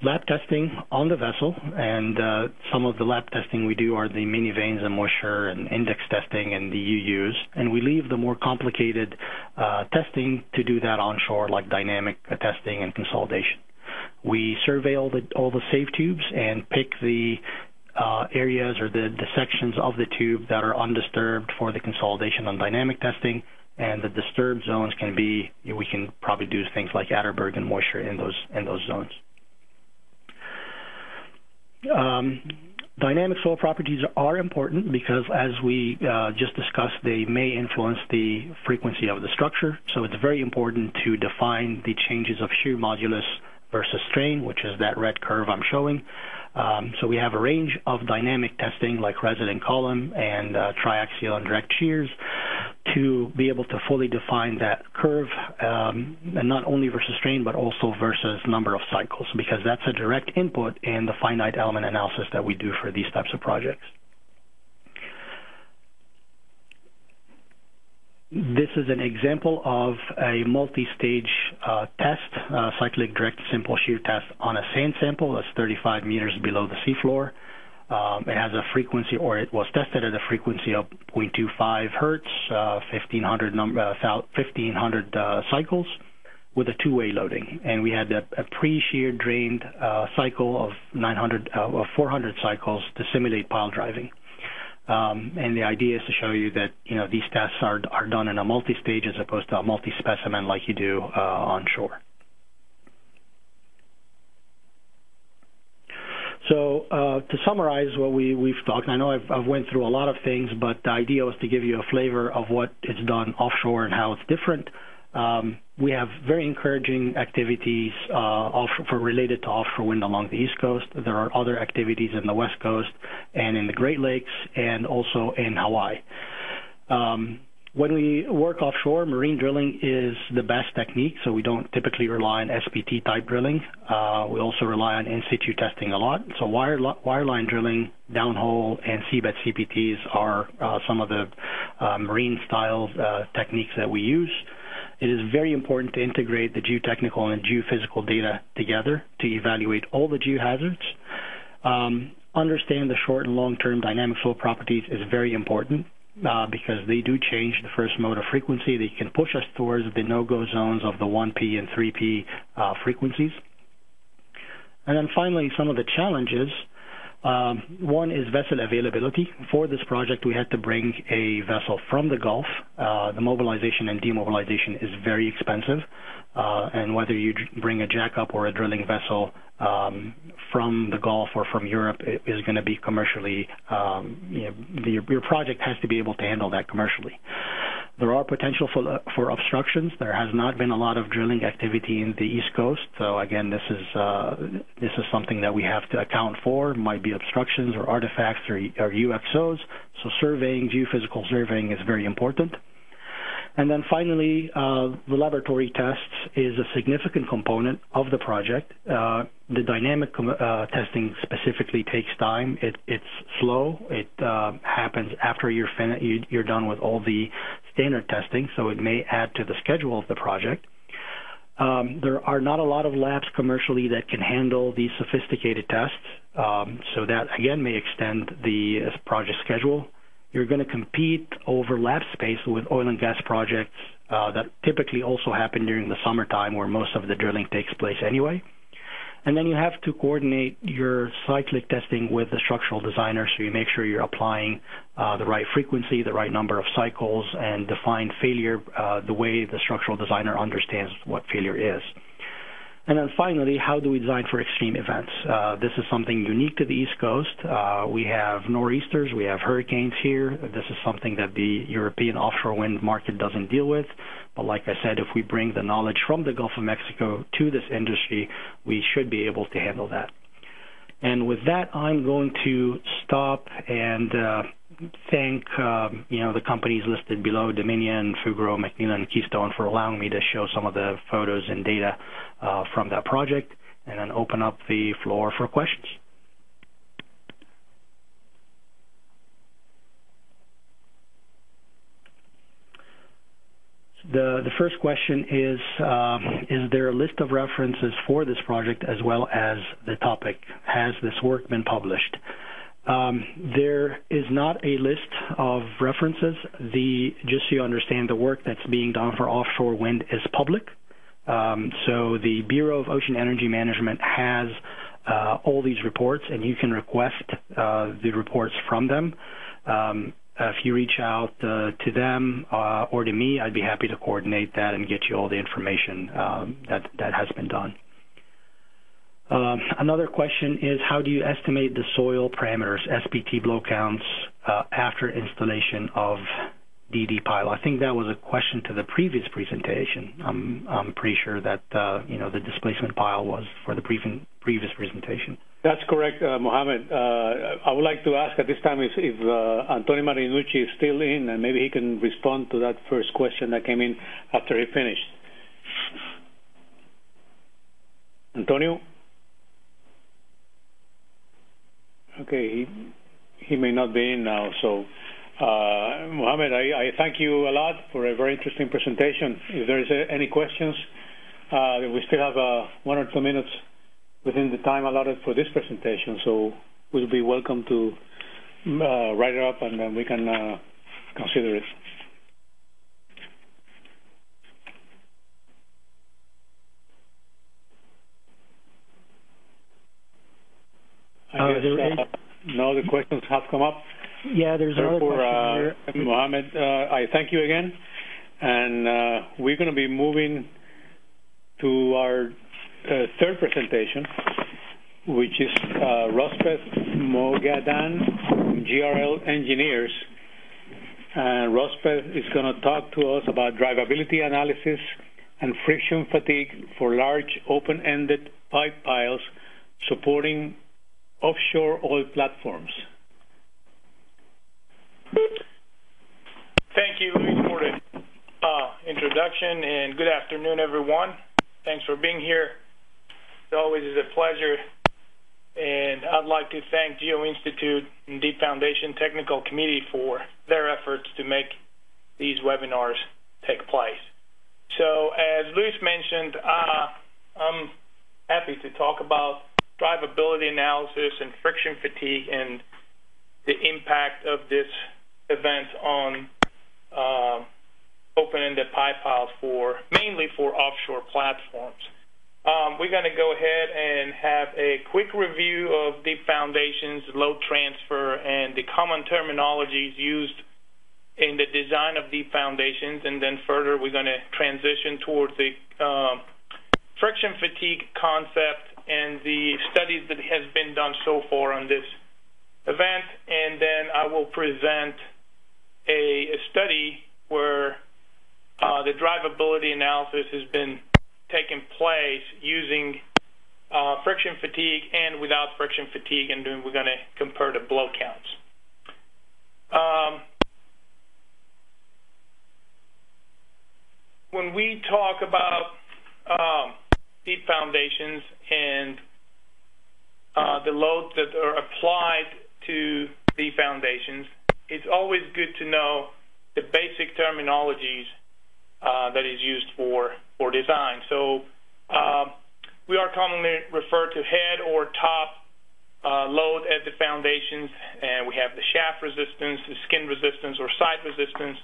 lab testing on the vessel, and uh, some of the lab testing we do are the mini vanes and moisture and index testing and the UUs, and we leave the more complicated uh, testing to do that onshore, like dynamic testing and consolidation. We survey all the all the safe tubes and pick the uh, areas or the, the sections of the tube that are undisturbed for the consolidation and dynamic testing and the disturbed zones can be we can probably do things like Atterberg and moisture in those in those zones. Um, dynamic soil properties are important because, as we uh, just discussed, they may influence the frequency of the structure. So it's very important to define the changes of shear modulus versus strain, which is that red curve I'm showing. Um, so we have a range of dynamic testing like resonant column and uh, triaxial and direct shears to be able to fully define that curve, um, and not only versus strain, but also versus number of cycles, because that's a direct input in the finite element analysis that we do for these types of projects. This is an example of a multi-stage uh, test, cyclic direct simple shear test on a sand sample that's 35 meters below the seafloor. Um, it has a frequency, or it was tested at a frequency of 0.25 hertz, uh, 1500 number, uh, 1500 uh, cycles, with a two-way loading. And we had a, a pre-shear drained uh, cycle of 900, uh, of 400 cycles to simulate pile driving. Um, and the idea is to show you that you know these tests are are done in a multi-stage as opposed to a multi-specimen like you do uh, onshore. So uh, to summarize what we, we've talked, I know I've, I've went through a lot of things, but the idea was to give you a flavor of what is done offshore and how it's different. Um, we have very encouraging activities uh, offshore, for related to offshore wind along the East Coast. There are other activities in the West Coast and in the Great Lakes and also in Hawaii. Um, when we work offshore, marine drilling is the best technique, so we don't typically rely on SPT type drilling. Uh, we also rely on in situ testing a lot. So wire, wireline drilling, downhole, and seabed CPTs are uh, some of the uh, marine style uh, techniques that we use. It is very important to integrate the geotechnical and geophysical data together to evaluate all the geohazards. Um, understand the short and long-term dynamic flow properties is very important uh, because they do change the first mode of frequency. They can push us towards the no-go zones of the 1P and 3P uh, frequencies. And then finally, some of the challenges. Um, one is vessel availability. For this project, we had to bring a vessel from the Gulf. Uh, the mobilization and demobilization is very expensive. Uh, and whether you bring a jackup or a drilling vessel um, from the Gulf or from Europe is going to be commercially, um, you know, the, your project has to be able to handle that commercially. There are potential for, for obstructions. There has not been a lot of drilling activity in the East Coast, so again, this is uh, this is something that we have to account for. Might be obstructions or artifacts or, or UXOs. So surveying, geophysical surveying, is very important. And then finally, uh, the laboratory tests is a significant component of the project. Uh, the dynamic uh, testing specifically takes time. It, it's slow. It uh, happens after you're, fin- you're done with all the standard testing, so it may add to the schedule of the project. Um, there are not a lot of labs commercially that can handle these sophisticated tests, um, so that again may extend the uh, project schedule. You're going to compete over lab space with oil and gas projects uh, that typically also happen during the summertime where most of the drilling takes place anyway. And then you have to coordinate your cyclic testing with the structural designer so you make sure you're applying uh, the right frequency, the right number of cycles, and define failure uh, the way the structural designer understands what failure is. And then finally, how do we design for extreme events? Uh, this is something unique to the East Coast. Uh, we have nor'easters, we have hurricanes here. This is something that the European offshore wind market doesn't deal with. But like I said, if we bring the knowledge from the Gulf of Mexico to this industry, we should be able to handle that. And with that, I'm going to stop and uh, thank um, you know the companies listed below, Dominion, Fugro, McNeilon, and Keystone, for allowing me to show some of the photos and data uh, from that project, and then open up the floor for questions. The, the first question is, uh, is there a list of references for this project as well as the topic? Has this work been published? Um, there is not a list of references. The just so you understand, the work that's being done for offshore wind is public. Um, so the Bureau of Ocean Energy Management has uh, all these reports, and you can request uh, the reports from them. Um, if you reach out uh, to them uh, or to me, I'd be happy to coordinate that and get you all the information um, that that has been done. Um, another question is how do you estimate the soil parameters, SPT blow counts, uh, after installation of DD pile? I think that was a question to the previous presentation. I'm, I'm pretty sure that uh, you know the displacement pile was for the previous previous presentation. That's correct, uh, Mohamed. Uh, I would like to ask at this time if, if uh, Antonio Marinucci is still in, and maybe he can respond to that first question that came in after he finished. Antonio? Okay, he he may not be in now. So, uh, Mohamed, I, I, thank you a lot for a very interesting presentation. If there is a, any questions, uh, we still have uh, one or two minutes within the time allotted for this presentation. So, will be welcome to uh, write it up and then we can uh, consider it. I guess, uh, no, the questions have come up. Yeah, there's another Therefore, question uh, here. Mohamed, uh, I thank you again, and uh, we're going to be moving to our uh, third presentation, which is uh, Rozbeh Moghaddam GRL Engineers. And Rospeth is going to talk to us about drivability analysis and friction fatigue for large open-ended pipe piles supporting offshore oil platforms. Thank you, Luis, for the uh, introduction, and good afternoon, everyone. Thanks for being here. It always is a pleasure, and I'd like to thank Geo Institute and Deep Foundation Technical Committee for their efforts to make these webinars take place. So, as Luis mentioned, uh, I'm happy to talk about drivability analysis and friction fatigue and the impact of this event on uh, open-ended pipe piles for mainly for offshore platforms. Um, we're going to go ahead and have a quick review of deep foundations, load transfer, and the common terminologies used in the design of deep foundations, and then further we're going to transition towards the uh, friction fatigue concept and the studies that has been done so far on this event, and then I will present a, a study where uh, the drivability analysis has been taking place using uh, friction fatigue and without friction fatigue, and then we're going to compare the blow counts. Um, when we talk about um, deep foundations and uh, the loads that are applied to the foundations, it's always good to know the basic terminologies uh, that is used for, for design. So uh, we are commonly referred to head or top uh, load at the foundations, and we have the shaft resistance, the skin resistance or side resistance,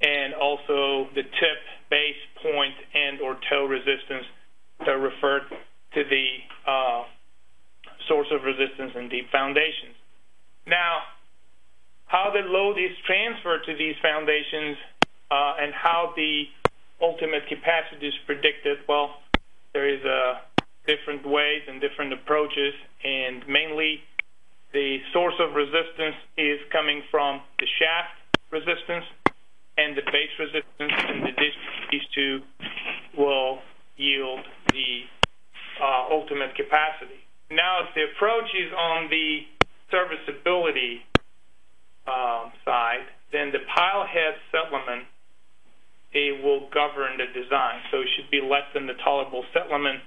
and also the tip, base, point, and or toe resistance that refer to the uh, source of resistance in deep foundations. Now, how the load is transferred to these foundations uh, and how the ultimate capacity is predicted, well, there is uh, different ways and different approaches, and mainly the source of resistance is coming from the shaft resistance and the base resistance, and the, these two will yield the ultimate capacity. Now, if the approach is on the serviceability uh, side, then the pile head settlement it will govern the design. So it should be less than the tolerable settlement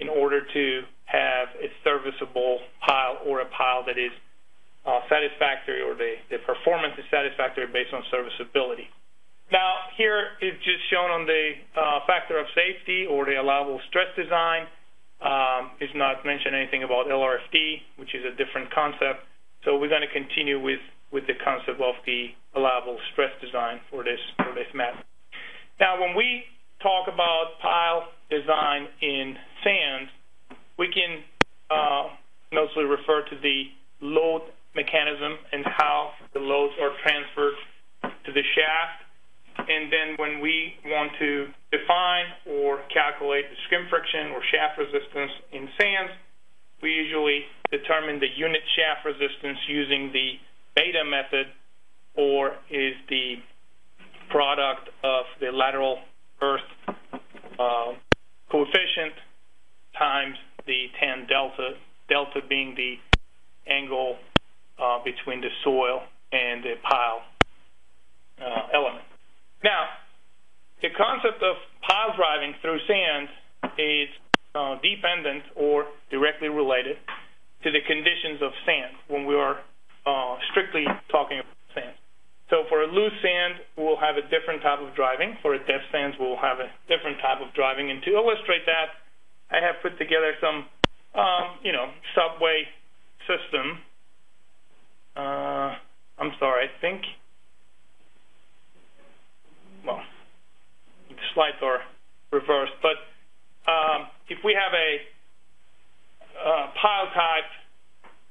in order to have a serviceable pile or a pile that is uh, satisfactory or the, the performance is satisfactory based on serviceability. Now, here is just shown on the uh, factor of safety or the allowable stress design. Um, it's not mentioned anything about LRFD, which is a different concept. So we're going to continue with, with the concept of the allowable stress design for this for this map. Now, when we talk about pile design in sand, we can uh, mostly refer to the load mechanism and how the loads are transferred to the shaft. And then when we want to define or calculate the skin friction or shaft resistance in sands, we usually determine the unit shaft resistance using the beta method or is the product of the lateral earth uh, coefficient times the tan delta, delta being the angle uh, between the soil and the pile uh, element. Now, the concept of pile driving through sand is uh, dependent or directly related to the conditions of sand when we are uh, strictly talking about sand. So for a loose sand, we'll have a different type of driving. For a depth sand, we'll have a different type of driving. And to illustrate that, I have put together some, um, you know, subway system uh, I'm sorry, I think, well, the slides are reversed, but um, if we have a uh, pile type,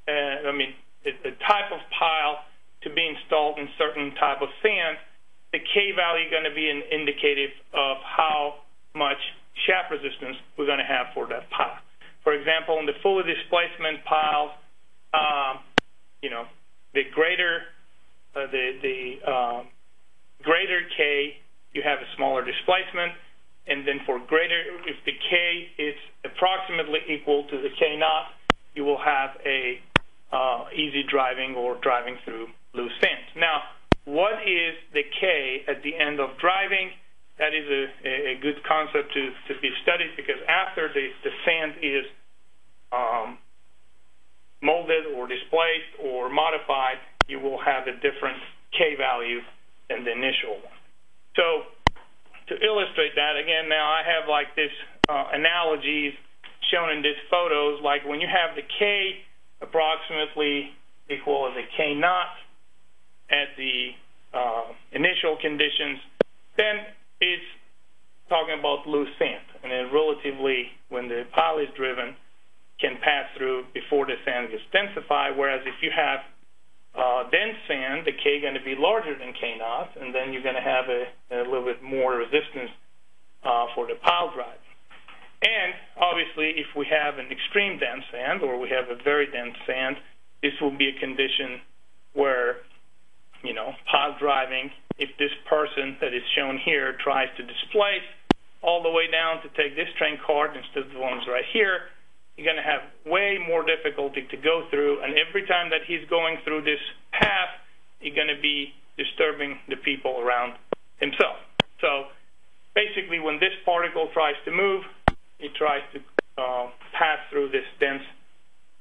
uh, I mean, a type of pile to be installed in certain type of sand, the K value is going to be an indicative of how much shaft resistance we're going to have for that pile. For example, in the fully displacement piles, um, you know, the greater uh, the the um, greater K, you have a smaller displacement, and then for greater, if the K is approximately equal to the K naught, you will have a uh, easy driving or driving through loose sand. Now, what is the K at the end of driving? That is a, a good concept to, to be studied because after the, the sand is um, molded or displaced or modified, you will have a different K value than the initial one. So to illustrate that, again, now I have like this uh, analogies shown in these photos, like when you have the K approximately equal as a K naught at the uh, initial conditions, then it's talking about loose sand. And then relatively, when the pile is driven, can pass through before the sand gets densified, whereas if you have uh, dense sand, the K going to be larger than K naught, and then you're going to have a, a little bit more resistance uh, for the pile drive. And obviously, if we have an extreme dense sand or we have a very dense sand, this will be a condition where, you know, pile driving, if this person that is shown here tries to displace all the way down to take this train card instead of the ones right here, going to have way more difficulty to go through. And every time that he's going through this path, you're going to be disturbing the people around himself. So basically, when this particle tries to move, it tries to uh, pass through this dense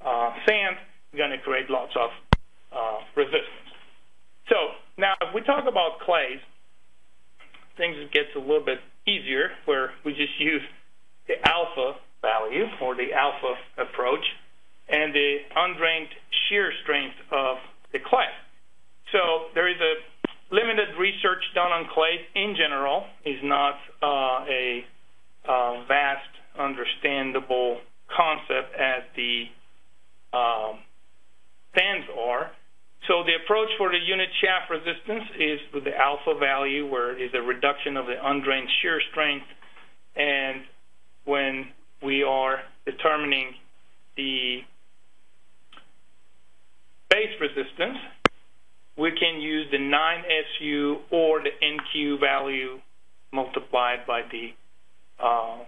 uh, sand, going to create lots of uh, resistance. So now, if we talk about clays, things get a little bit easier, where we just use the alpha value or the alpha approach and the undrained shear strength of the clay. So there is a limited research done on clay in general is not uh, a uh, vast understandable concept as the um, sands are. So the approach for the unit shaft resistance is with the alpha value, where it is a reduction of the undrained shear strength, and when we are determining the base resistance, we can use the 9SU or the NQ value multiplied by the uh,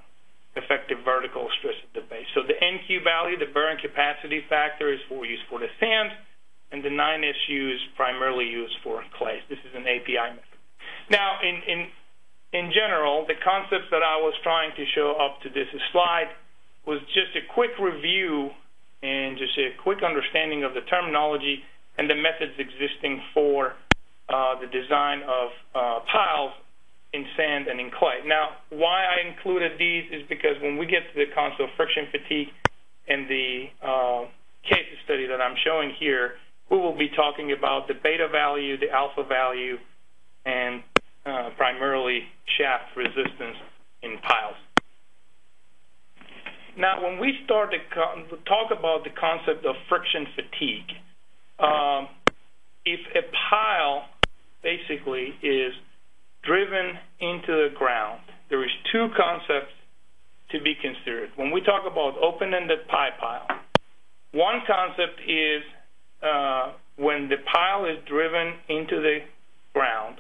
effective vertical stress at the base. So the NQ value, the bearing capacity factor, is for used for the sand, and the 9SU is primarily used for clays. This is an API method. Now, in, in in general, the concepts that I was trying to show up to this slide was just a quick review and just a quick understanding of the terminology and the methods existing for uh, the design of uh, piles in sand and in clay. Now, why I included these is because when we get to the concept of friction fatigue and the uh, case study that I'm showing here, we will be talking about the beta value, the alpha value, and uh, primarily shaft resistance in piles. Now, when we start to talk about the concept of friction fatigue, um, if a pile basically is driven into the ground, there is two concepts to be considered. When we talk about open-ended pie pile, one concept is uh, when the pile is driven into the ground,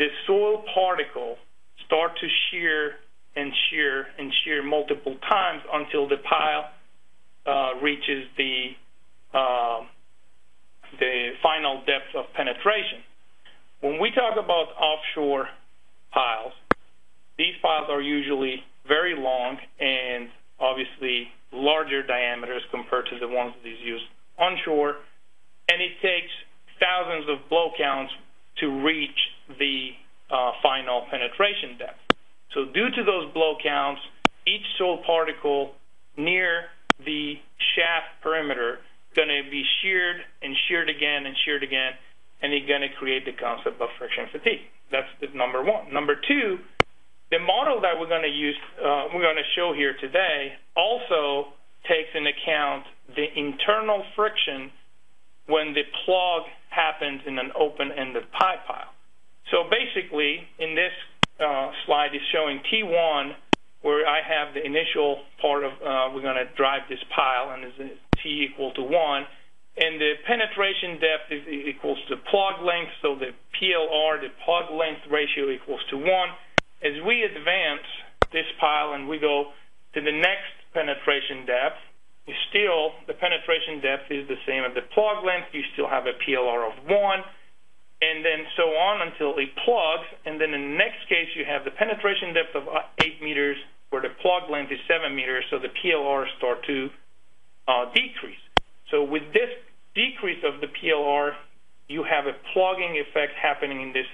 the soil particle start to shear and shear and shear multiple times until the pile uh, reaches the uh, the final depth of penetration. When we talk about offshore piles, these piles are usually very long and obviously larger diameters compared to the ones that is used onshore, and it takes thousands of blow counts to reach the uh, final penetration depth. So due to those blow counts, each soil particle near the shaft perimeter is going to be sheared and sheared again and sheared again, and you're going to create the concept of friction fatigue. That's the number one. Number two, the model that we're going to use, uh, we're going to show here today, also takes into account the internal friction when the plug happens in an open-ended pipe pile. So basically, in this uh, slide is showing T1, where I have the initial part of uh, we're going to drive this pile, and is T equal to 1, and the penetration depth is equals to plug length, so the PLR, the plug length ratio equals to 1. As we advance this pile and we go to the next penetration depth, you still, the penetration depth is the same as the plug length. You still have a PLR of 1, and then so on until it plugs. And then in the next case, you have the penetration depth of 8 meters, where the plug length is 7 meters, so the PLR start to uh, decrease. So with this decrease of the PLR, you have a plugging effect happening in this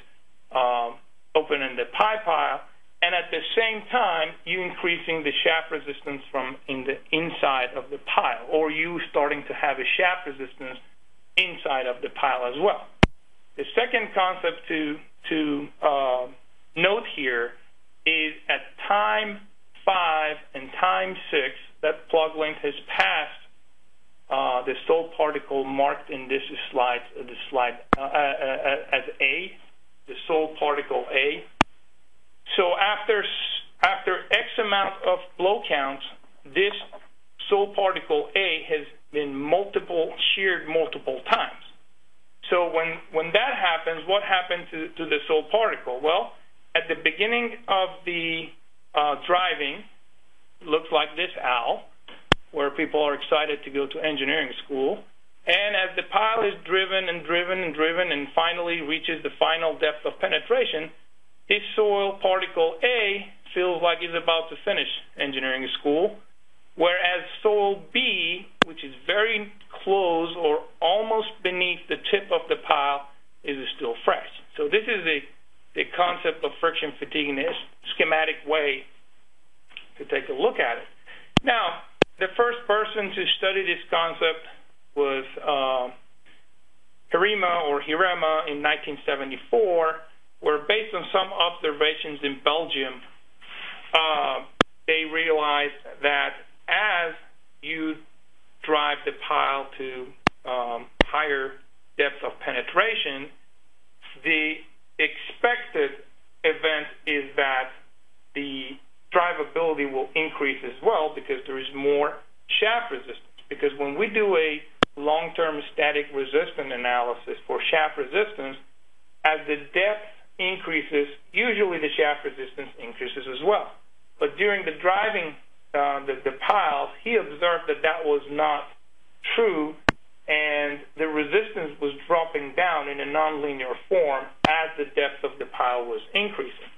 uh, open-ended pipe pile and at the same time you increasing the shaft resistance from in the inside of the pile, or you starting to have a shaft resistance inside of the pile as well. The second concept to to uh, note here is at time five and time six, that plug length has passed uh, the soil particle marked in this slide, uh, the slide uh, uh, uh, as A, the soil particle A so after after X amount of blow counts, this soil particle A has been multiple sheared multiple times. So when when that happens, what happens to, to the soil particle? Well, at the beginning of the uh, driving, looks like this owl, where people are excited to go to engineering school. And as the pile is driven and driven and driven and finally reaches the final depth of penetration, this soil particle A feels like it's about to finish engineering school, whereas soil B, which is very close or almost beneath the tip of the pile, is still fresh. So this is the, the concept of friction fatigue in a schematic way to take a look at it. Now, the first person to study this concept was uh, Heerema or Heerema in 1974 where based on some observations in Belgium, uh, they realized that as you drive the pile to um, higher depth of penetration, the expected event is that the drivability will increase as well because there is more shaft resistance. Because when we do a long-term static resistance analysis for shaft resistance, as the depth increases, usually the shaft resistance increases as well. But during the driving uh, the, the piles, he observed that that was not true, and the resistance was dropping down in a nonlinear form as the depth of the pile was increasing.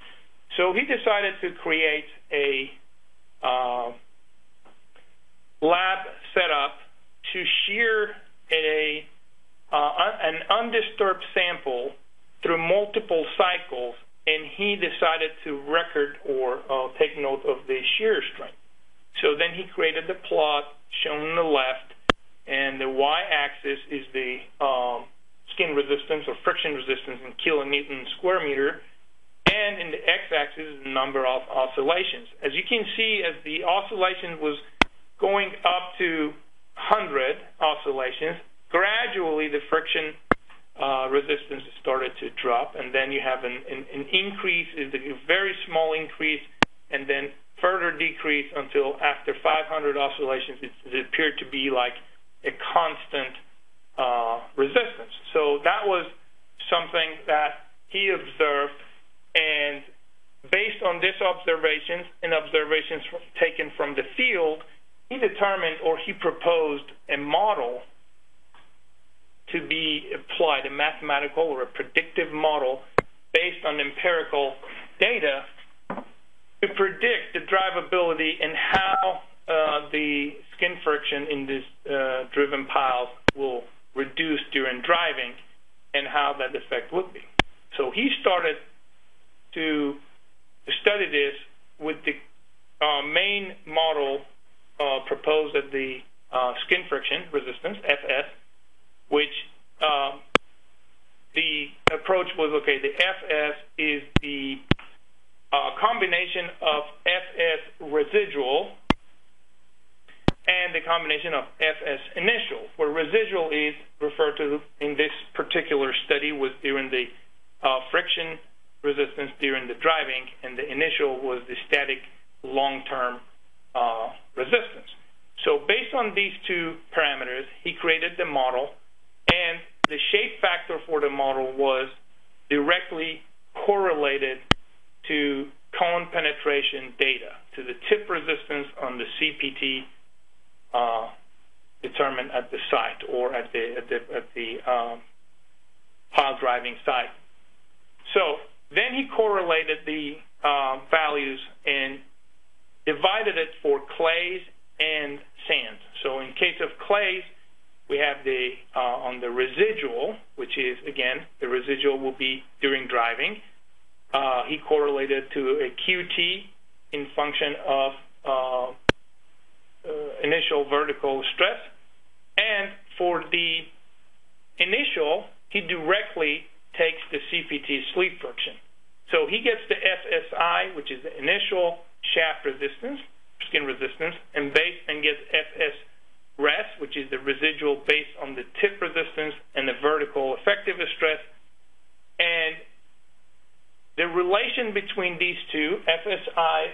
So he decided to create a uh, lab setup to shear a uh, an undisturbed sample through multiple cycles, and he decided to record or uh, take note of the shear strength. So then he created the plot shown on the left, and the y-axis is the um, skin resistance or friction resistance in kilonewton square meter, and in the x-axis is the number of oscillations. As you can see, as the oscillation was going up to 100 oscillations, gradually the friction uh, resistance started to drop, and then you have an, an, an increase, is a very small increase, and then further decrease until after 500 oscillations, it, it appeared to be like a constant uh, resistance. So that was something that he observed, and based on this observations and observations taken from the field, he determined or he proposed a model to be applied, a mathematical or a predictive model based on empirical data to predict the drivability and how uh, the skin friction in these uh, driven piles will reduce during driving and how that effect would be. So he started to study this with the uh, main model uh, proposed at the uh, skin friction resistance, FS, which um, the approach was okay, the FS is the a combination of FS residual and the combination of FS initial, where residual is referred to in this particular study was during the uh, friction resistance during the driving, and the initial was the static long-term uh, resistance. So based on these two parameters, he created the model, and the shape factor for the model was directly correlated to cone penetration data, to the tip resistance on the CPT uh, determined at the site or at the at the, at the um, pile driving site. So then he correlated the uh, values and divided it for clays and sands. So in case of clays, we have the uh, on the residual, which is again the residual will be during driving, uh, he correlated to a QT in function of uh, uh, initial vertical stress, and for the initial, he directly takes the CPT sleeve friction. So he gets the FSI, which is the initial shaft resistance, skin resistance, and base, and gets FS rest, which is the residual base between these two, FSI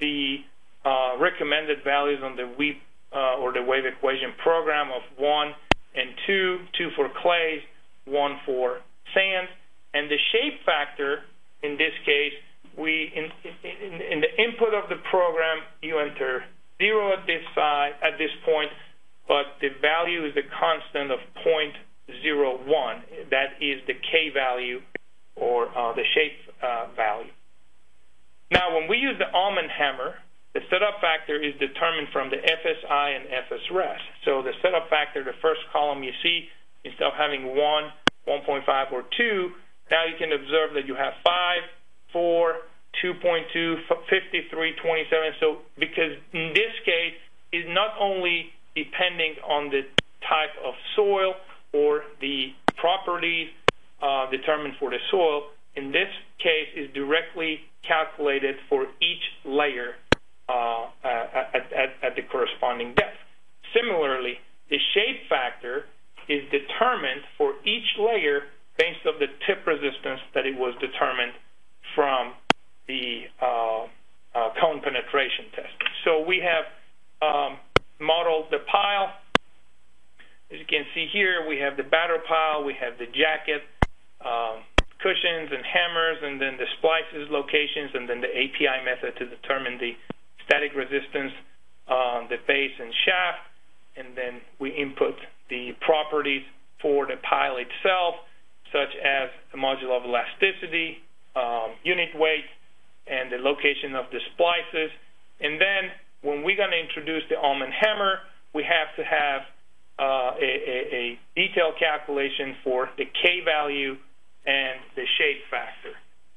the uh, recommended values on the WEAP uh, or the wave equation program of 1 and 2, 2 for clays, 1 for sand. And the shape factor, in this case, we in, in, in the input of the program, you enter 0 at this side, at this point, but the value is a constant of 0.01. That is the K value or uh, the shape uh, value. Now, when we use the Alm and Hamre, the setup factor is determined from the FSI and FS-RES. So the setup factor, the first column you see, instead of having 1, 1.5, or 2, now you can observe that you have 5, 4, 2.2, 53, 27. So because in this case, is not only depending on the type of soil or the properties uh, determined for the soil, in this case is directly calculated for each layer uh, at, at, at the corresponding depth. Similarly, the shape factor is determined for each layer based on the tip resistance that it was determined from the uh, uh, cone penetration testing. So we have um, modeled the pile. As you can see here, we have the batter pile, we have the jacket, um, cushions and hammers, and then the splices locations, and then the API method to determine the static resistance on the base and shaft, and then we input the properties for the pile itself, such as the module of elasticity, um, unit weight, and the location of the splices. And then when we're going to introduce the Alm and Hamre, we have to have uh, a, a, a detailed calculation for the K value and the shape factor.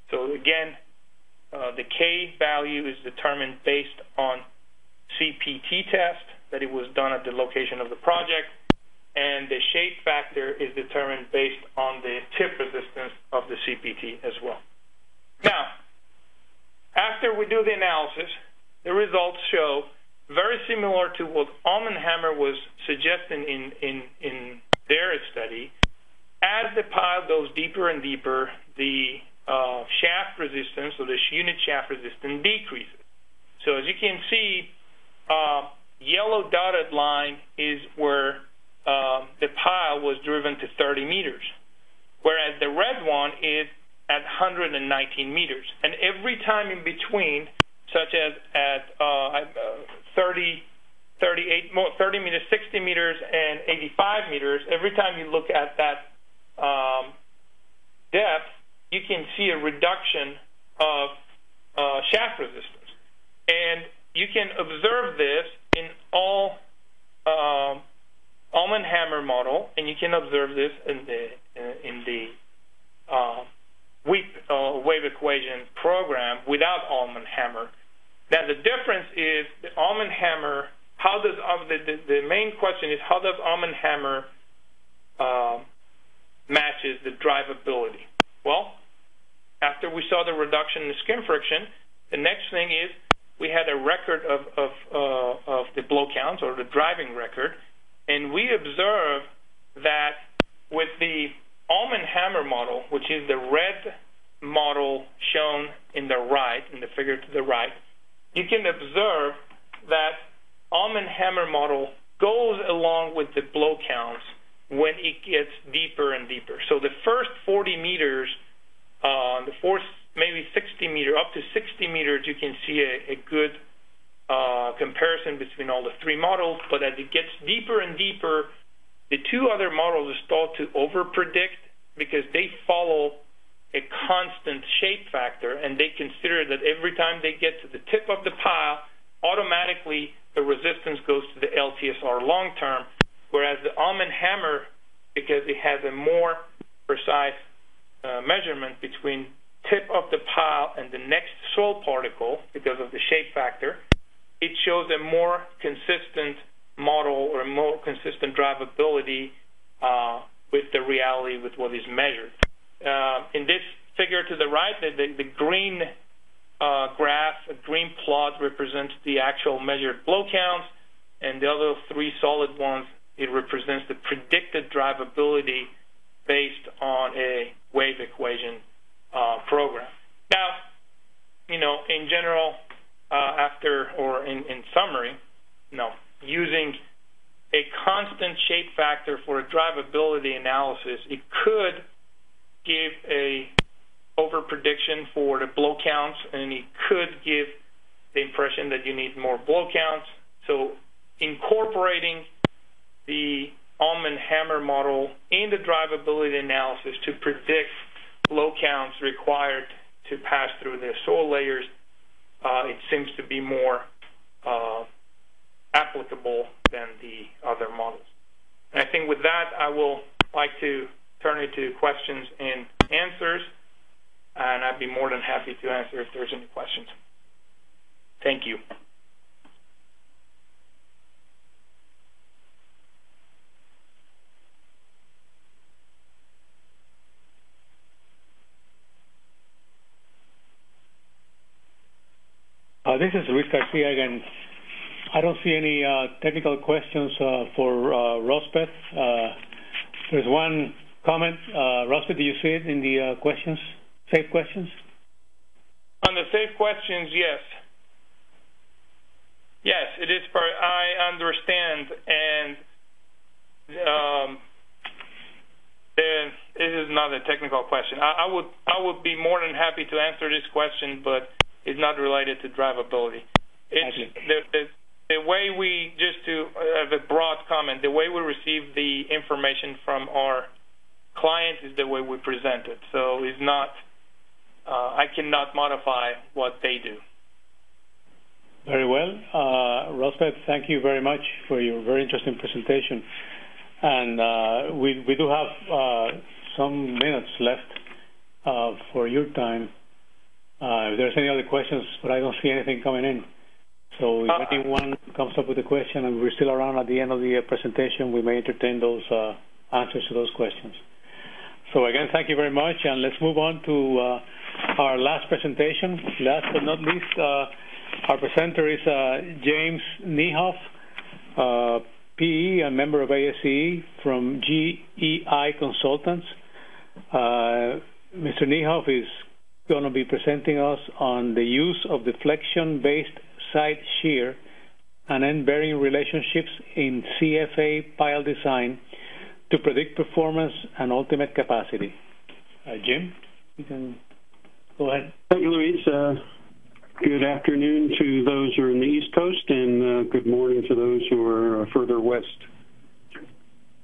So again, uh, the K value is determined based on CPT test that it was done at the location of the project, and the shape factor is determined based on the tip resistance of the CPT as well. Now, after we do the analysis, the results show very similar to what Alm and Hamre was suggesting in, in, in their study. As the pile goes deeper and deeper, the uh, shaft resistance, or the unit shaft resistance, decreases. So as you can see, uh, yellow dotted line is where uh, the pile was driven to 30 meters, whereas the red one is at 119 meters. And every time in between, such as at uh, uh 30, 38, 30 meters, 60 meters, and 85 meters, every time you look at that um, depth, you can see a reduction of uh, shaft resistance. And you can observe this in all um, Alm and Hamre model, and you can observe this in the uh, in the uh, uh, wave equation program without Alm and Hamre. Now the difference is the Alm and Hamre. How does um, the, the, the main question is how does Alm and Hamre uh, matches the drivability? Well, after we saw the reduction in skin friction, the next thing is we had a record of of, uh, of the blow counts or the driving record, and we observed that with the Alm and Hamre model, which is the red model shown in the right, in the figure to the right, you can observe that Alm and Hamre model goes along with the blow counts when it gets deeper and deeper. So the first 40 meters, uh, the first maybe 60 meter, up to 60 meters, you can see a, a good uh, comparison between all the three models. But as it gets deeper and deeper, the two other models start to overpredict because they follow a constant shape factor, and they consider that every time they get to the tip of the pile, automatically the resistance goes to the LTSR long term, whereas the Alm and Hamre, because it has a more precise uh, measurement between tip of the pile and the next soil particle because of the shape factor, it shows a more consistent model or more consistent drivability uh, with the reality with what is measured. Uh, in this figure to the right, the, the, the green uh, graph, a green plot represents the actual measured blow counts, and the other three solid ones, it represents the predicted drivability based on a wave equation uh, program. Now, you know, in general, uh, after or in, in summary, know, using a constant shape factor for a drivability analysis, it could give a over prediction for the blow counts, and it could give the impression that you need more blow counts. So incorporating the Alm and Hamre model in the drivability analysis to predict blow counts required to pass through the soil layers, uh, it seems to be more uh, applicable than the other models. And I think with that, I will like to turn it to questions and answers, and I'd be more than happy to answer if there's any questions. Thank you. This is Luis Garcia again. I don't see any uh, technical questions uh, for uh, Rozbeh. Uh, there's one comment. Uh, Rozbeh, do you see it in the uh, questions, safe questions? On the safe questions, yes. Yes, it is. For, I understand, and um, this is not a technical question. I, I would I would be more than happy to answer this question, but it's not related to drivability. It's the, the, the way we just to uh, the broad comment, the way we receive the information from our client is the way we present it. So it's not. Uh, I cannot modify what they do. Very well. Uh, Rozbeh, thank you very much for your very interesting presentation. And uh, we, we do have uh, some minutes left uh, for your time. Uh, if there's any other questions, but I don't see anything coming in. So if Uh, anyone comes up with a question and we're still around at the end of the uh, presentation, we may entertain those uh, answers to those questions. So again, thank you very much, and let's move on to uh, our last presentation. Last but not least, uh, our presenter is uh, James Niehoff, uh, PE, a member of ASCE from GEI Consultants. Uh, Mr. Niehoff is going to be presenting us on the use of deflection-based side shear and end-bearing relationships in CFA pile design to predict performance and ultimate capacity. Uh, Jim, you can go ahead. Thank you, Luis. Uh, good afternoon to those who are in the East Coast, and uh, good morning to those who are uh, further west.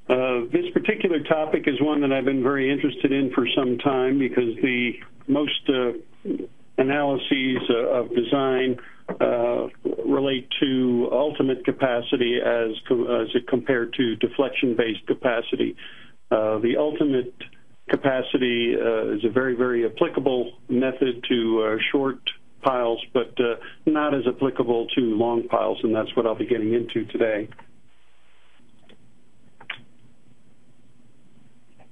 Uh, this particular topic is one that I've been very interested in for some time because the most uh, analyses uh, of design uh, relate to ultimate capacity as, as it compared to deflection-based capacity. Uh, the ultimate capacity is a very, very applicable method to short piles, but not as applicable to long piles, and that's what I'll be getting into today.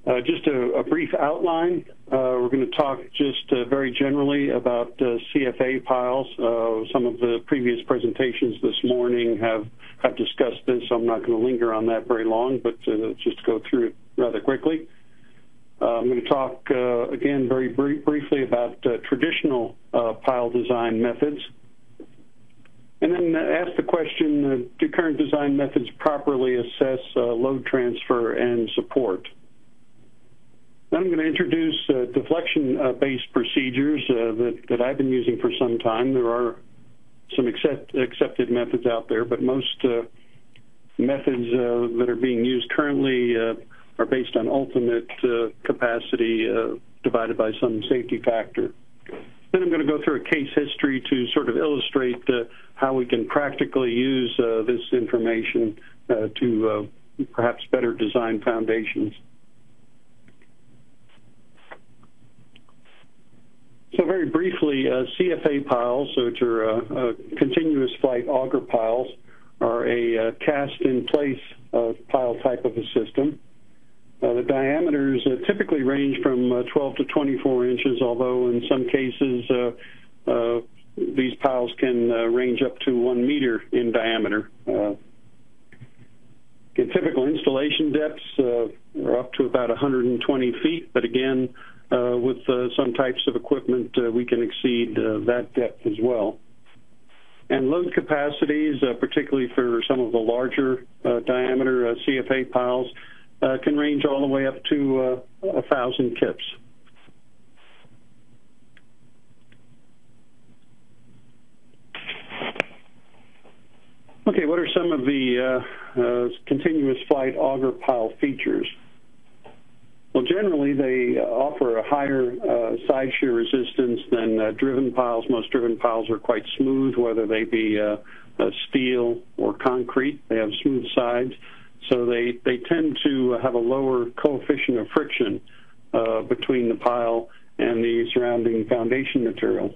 Uh, just a, a, brief outline. Uh, we're going to talk just uh, very generally about uh, CFA piles. Uh, some of the previous presentations this morning have, have discussed this, so I'm not going to linger on that very long, but uh, just go through it rather quickly. I'm going to talk again very br briefly about traditional pile design methods. And then ask the question, do current design methods properly assess load transfer and support? I'm going to introduce uh, deflection-based procedures uh, that, that I've been using for some time. There are some accept, accepted methods out there, but most uh, methods uh, that are being used currently uh, are based on ultimate uh, capacity divided by some safety factor. Then I'm going to go through a case history to sort of illustrate how we can practically use this information to perhaps better design foundations. So very briefly, uh, CFA piles, which are uh, uh, continuous flight auger piles, are a uh, cast-in-place uh, pile type of a system. Uh, the diameters typically range from uh, 12 to 24 inches, although in some cases these piles can range up to one meter in diameter. In typical installation depths are up to about 120 feet, but again, with some types of equipment, we can exceed that depth as well. And load capacities, particularly for some of the larger diameter CFA piles, uh, can range all the way up to uh, 1,000 kips. Okay, what are some of the uh, uh, continuous flight auger pile features? Well, generally they offer a higher uh, side shear resistance than uh, driven piles. Most driven piles are quite smooth, whether they be uh, steel or concrete. They have smooth sides so they, they tend to have a lower coefficient of friction uh, between the pile and the surrounding foundation material.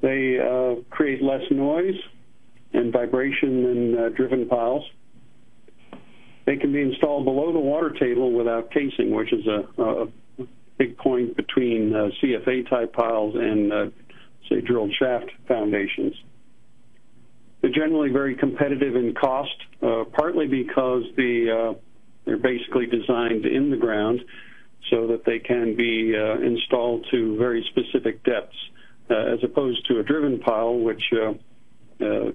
They uh, create less noise and vibration than uh, driven piles. They can be installed below the water table without casing, which is a, a big point between uh, CFA type piles and, uh, say, drilled shaft foundations. They're generally very competitive in cost, uh, partly because the uh, they're basically designed in the ground so that they can be uh, installed to very specific depths, uh, as opposed to a driven pile, which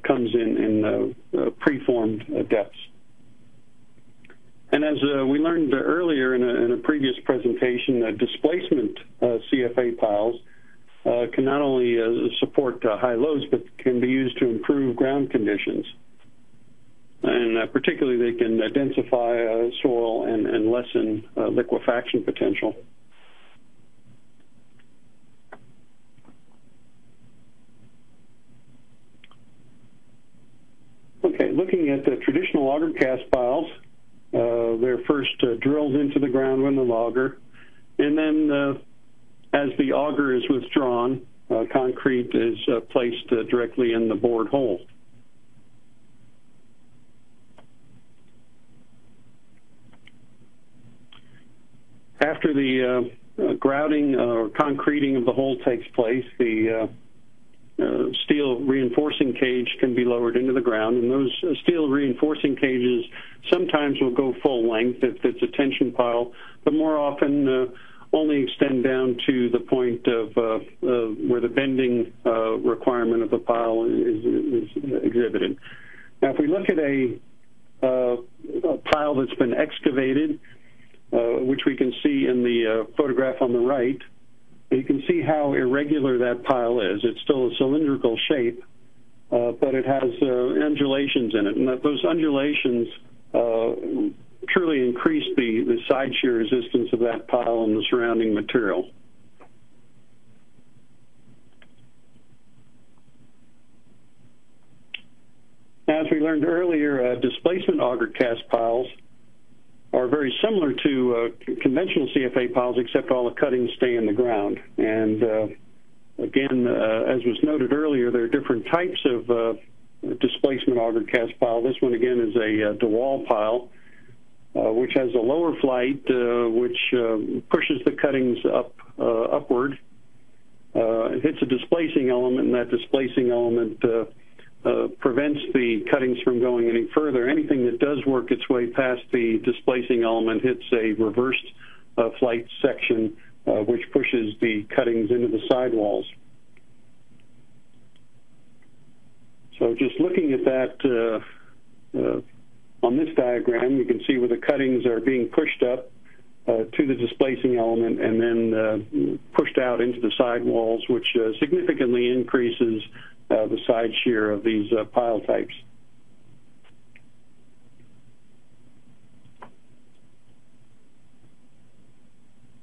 comes in in preformed depths. And as we learned earlier in a, in a previous presentation, displacement CFA piles uh, can not only uh, support uh, high loads, but can be used to improve ground conditions. And uh, particularly, they can densify uh, soil and, and lessen uh, liquefaction potential. Okay, looking at the traditional auger cast piles, they're first drilled into the ground with the auger, and then as the auger is withdrawn, uh, concrete is uh, placed uh, directly in the bored hole. After the uh, uh, grouting or concreting of the hole takes place, the uh, steel reinforcing cage can be lowered into the ground, and those steel reinforcing cages sometimes will go full length if it's a tension pile, but more often only extend down to the point of uh, uh, where the bending uh, requirement of the pile is, is, exhibited. Now, if we look at a, uh, a pile that's been excavated, uh, which we can see in the uh, photograph on the right, you can see how irregular that pile is. It's still a cylindrical shape, uh, but it has uh, undulations in it, and those undulations uh, truly increase the, the side shear resistance of that pile and the surrounding material. As we learned earlier, uh, displacement auger cast piles are very similar to uh, conventional CFA piles, except all the cuttings stay in the ground. And uh, again, uh, as was noted earlier, there are different types of uh, displacement auger cast pile. This one, again, is a uh, De Waal pile uh, which has a lower flight, which pushes the cuttings up upward. It hits a displacing element, and that displacing element uh, prevents the cuttings from going any further. Anything that does work its way past the displacing element hits a reversed flight section, which pushes the cuttings into the sidewalls. So just looking at that on this diagram, you can see where the cuttings are being pushed up uh, to the displacing element and then uh, pushed out into the sidewalls, which uh, significantly increases uh, the side shear of these uh, pile types.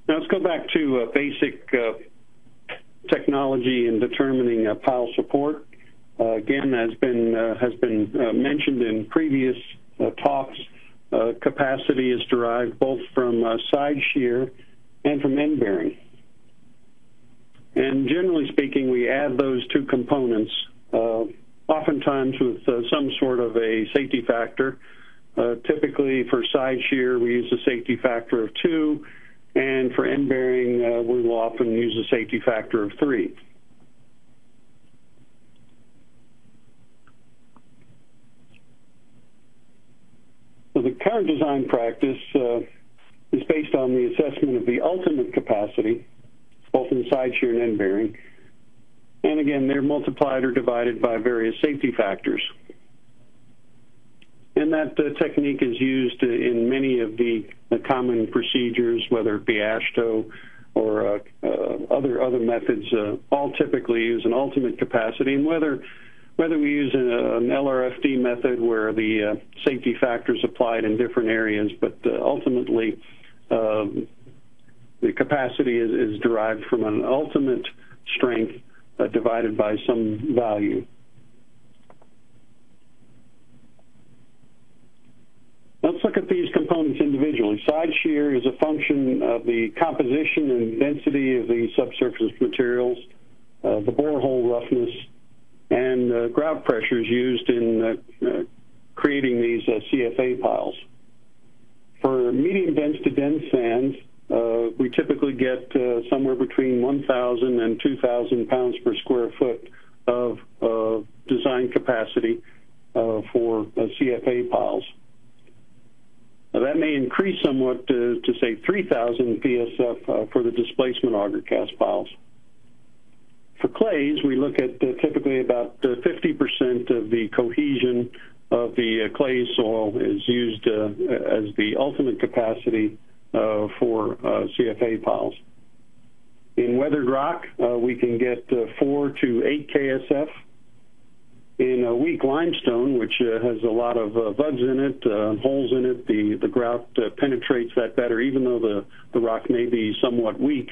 Now let's go back to uh, basic technology in determining pile support. again, been has been mentioned in previous uh, talks, uh, capacity is derived both from uh, side shear and from end bearing. And generally speaking, we add those two components, oftentimes with some sort of a safety factor, Uh, typically, for side shear, we use a safety factor of two, and for end bearing, uh, we will often use a safety factor of three. So the current design practice uh, is based on the assessment of the ultimate capacity, both in side shear and end bearing. And again, they're multiplied or divided by various safety factors. And that uh, technique is used in many of the, the, common procedures, whether it be AASHTO or uh, uh, other other methods. Uh, all typically use an ultimate capacity, and whether whether we use an, an LRFD method where the uh, safety factors applied in different areas, but uh, ultimately um, the capacity is, is, derived from an ultimate strength uh, divided by some value. Let's look at these components individually. Side shear is a function of the composition and density of the subsurface materials, uh, the borehole roughness, and uh, grout pressures used in uh, uh creating these uh, CFA piles. For medium dense to dense sands, uh, we typically get somewhere between 1,000 and 2,000 pounds per square foot of design capacity for CFA piles. Now, that may increase somewhat to, to say 3,000 PSF for the displacement auger cast piles. For clays, we look at uh, typically about 50% uh, of the cohesion of the uh, clay soil is used as the ultimate capacity Uh, for uh, CFA piles. In weathered rock, uh, we can get 4 to 8 KSF. In a weak limestone, which has a lot of vugs in it, holes in it, the, grout penetrates that better, even though the, rock may be somewhat weak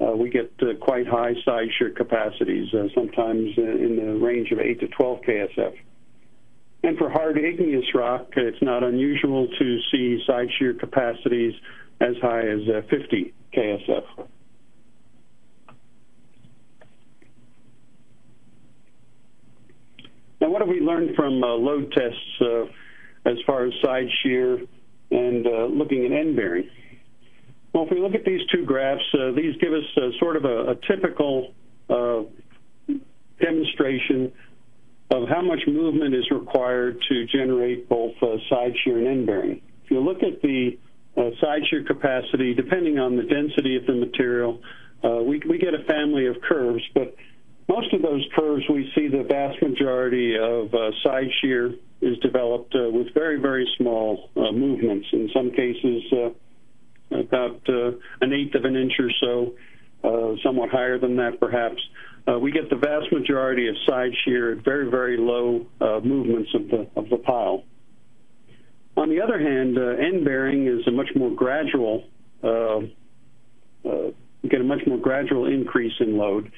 uh, we get uh, quite high side shear capacities, uh, sometimes in the range of 8 to 12 KSF. And for hard igneous rock, it's not unusual to see side shear capacities as high as 50 KSF. Now, what have we learned from uh, load tests uh, as far as side shear and uh, looking at end bearing? Well, if we look at these two graphs, uh, these give us uh, sort of a, typical uh, demonstration of how much movement is required to generate both uh, side shear and end bearing. If you look at the uh, side shear capacity, depending on the density of the material, uh, we, we get a family of curves, but most of those curves we see the vast majority of side shear is developed with very, very small movements. In some cases, about uh, an eighth of an inch or so, uh, somewhat higher than that perhaps. Uh, we get the vast majority of side shear at very, very low movements of the, of the pile. On the other hand, end bearing is a much more gradual, get a much more gradual increase in load.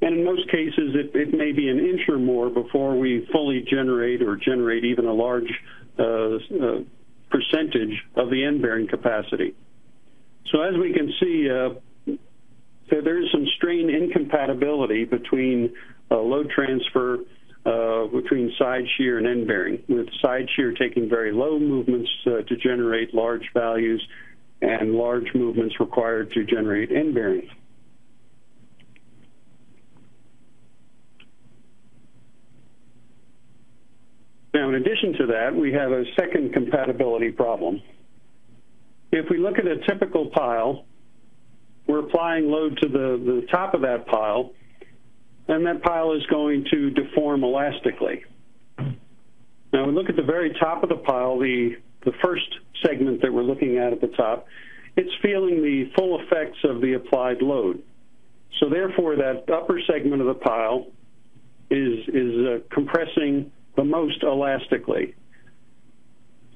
And in most cases, it, it, may be an inch or more before we fully generate or generate even a large uh, uh, percentage of the end bearing capacity. So as we can see, uh, there is some strain incompatibility between uh, load transfer uh, between side shear and end bearing, with side shear taking very low movements uh, to generate large values and large movements required to generate end bearing. Now, in addition to that, we have a second compatibility problem. If we look at a typical pile, we're applying load to the, the top of that pile, and that pile is going to deform elastically. Now, we look at the very top of the pile, the, the first segment that we're looking at at the top, it's feeling the full effects of the applied load. So therefore, that upper segment of the pile is, is uh, compressing the most elastically.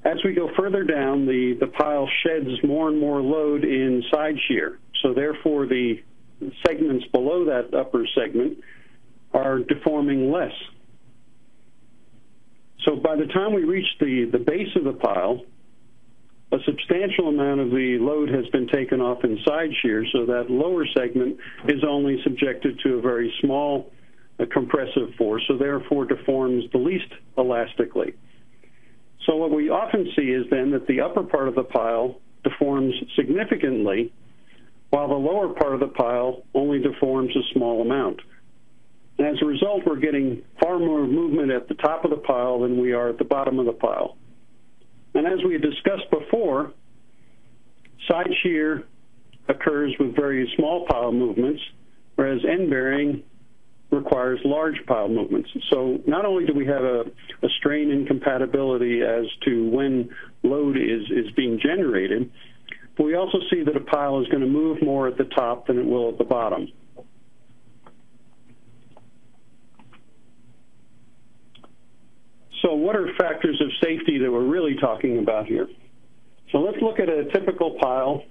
As we go further down, the, the pile sheds more and more load in side shear. So therefore, the segments below that upper segment are deforming less. So by the time we reach the, the base of the pile, a substantial amount of the load has been taken off in side shear, so that lower segment is only subjected to a very small uh, compressive force, so therefore deforms the least elastically. So what we often see is then that the upper part of the pile deforms significantly, while the lower part of the pile only deforms a small amount. As a result, we're getting far more movement at the top of the pile than we are at the bottom of the pile. And as we discussed before, side shear occurs with very small pile movements, whereas end bearing requires large pile movements. So not only do we have a, strain incompatibility as to when load is being generated, but we also see that a pile is going to move more at the top than it will at the bottom. So what are factors of safety that we're really talking about here? So let's look at a typical pile.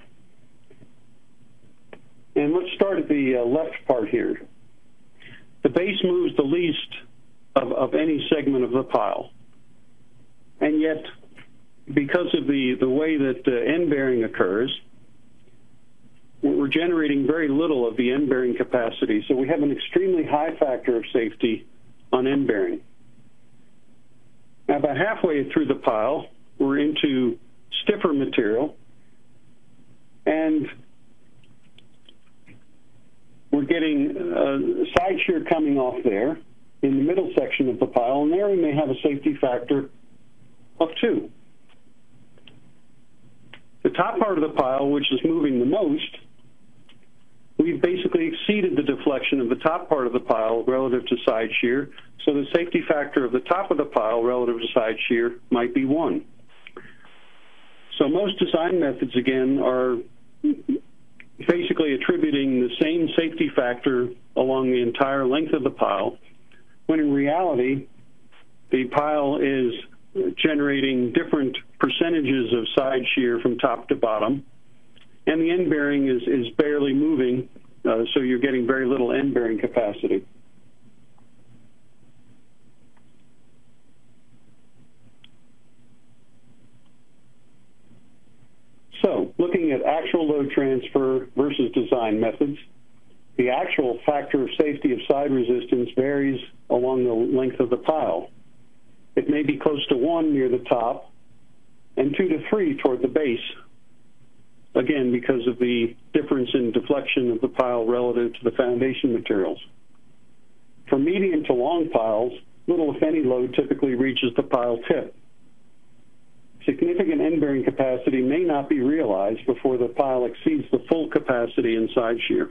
And let's start at the uh, left part here. The base moves the least of, of any segment of the pile. And yet, because of the, the way that uh, end bearing occurs, we're generating very little of the end bearing capacity. So we have an extremely high factor of safety on end bearing. Now, about halfway through the pile, we're into stiffer material, and we're getting uh, side shear coming off there in the middle section of the pile, and there we may have a safety factor of two. The top part of the pile, which is moving the most, we've basically exceeded the deflection of the top part of the pile relative to side shear, so the safety factor of the top of the pile relative to side shear might be one. So most design methods, again, are basically attributing the same safety factor along the entire length of the pile, when in reality, the pile is generating different percentages of side shear from top to bottom, and the end bearing is, is barely moving, uh, so you're getting very little end bearing capacity. So, looking at actual load transfer versus design methods, the actual factor of safety of side resistance varies along the length of the pile. It may be close to 1 near the top and 2 to 3 toward the base, again, because of the difference in deflection of the pile relative to the foundation materials. For medium to long piles, little if any load typically reaches the pile tip significant end-bearing capacity may not be realized before the pile exceeds the full capacity in side shear.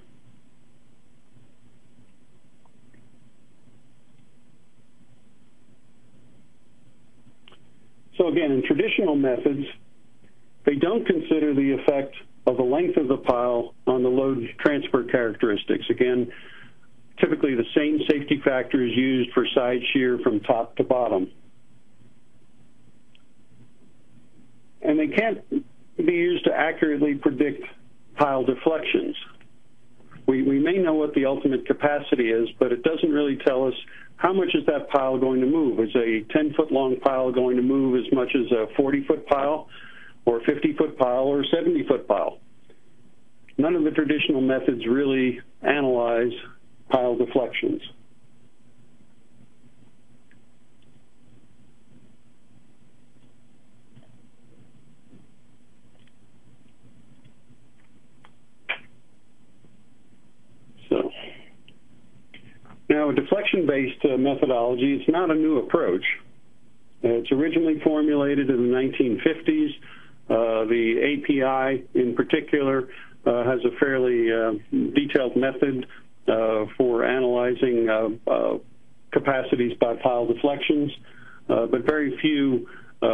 So again, in traditional methods, don't consider the effect of the length of the pile on the load transfer characteristics. Again, typically the same safety factor is used for side shear from top to bottom. and they can't be used to accurately predict pile deflections. We, we may know what the ultimate capacity is, but it doesn't really tell us how much is that pile going to move. Is a 10 foot long pile going to move as much as a 40 foot pile, or 50 foot pile, or 70 foot pile? None of the traditional methods really analyze pile deflections. So now, a deflection-based uh, methodology is not a new approach. Uh, it's originally formulated in the 1950s. Uh, the API, in particular, uh, has a fairly uh, detailed method for analyzing capacities by pile deflections, but very few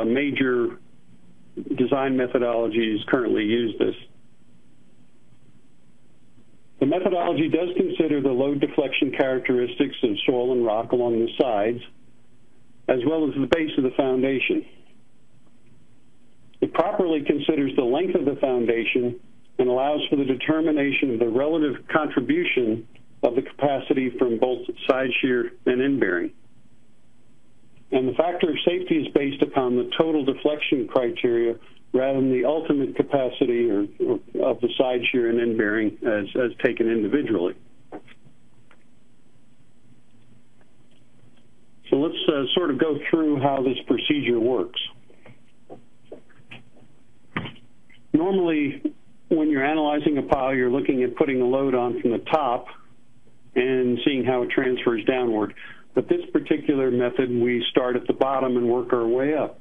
major design methodologies currently use this. The methodology does consider the load deflection characteristics of soil and rock along the sides, as well as the base of the foundation. It properly considers the length of the foundation and allows for the determination of the relative contribution of the capacity from both side shear and end bearing. And the factor of safety is based upon the total deflection criteria rather than the ultimate capacity or, or of the side shear and end bearing as, as taken individually. So let's uh, sort of go through how this procedure works. Normally, when you're analyzing a pile, you're looking at putting a load on from the top and seeing how it transfers downward. But this particular method, we start at the bottom and work our way up.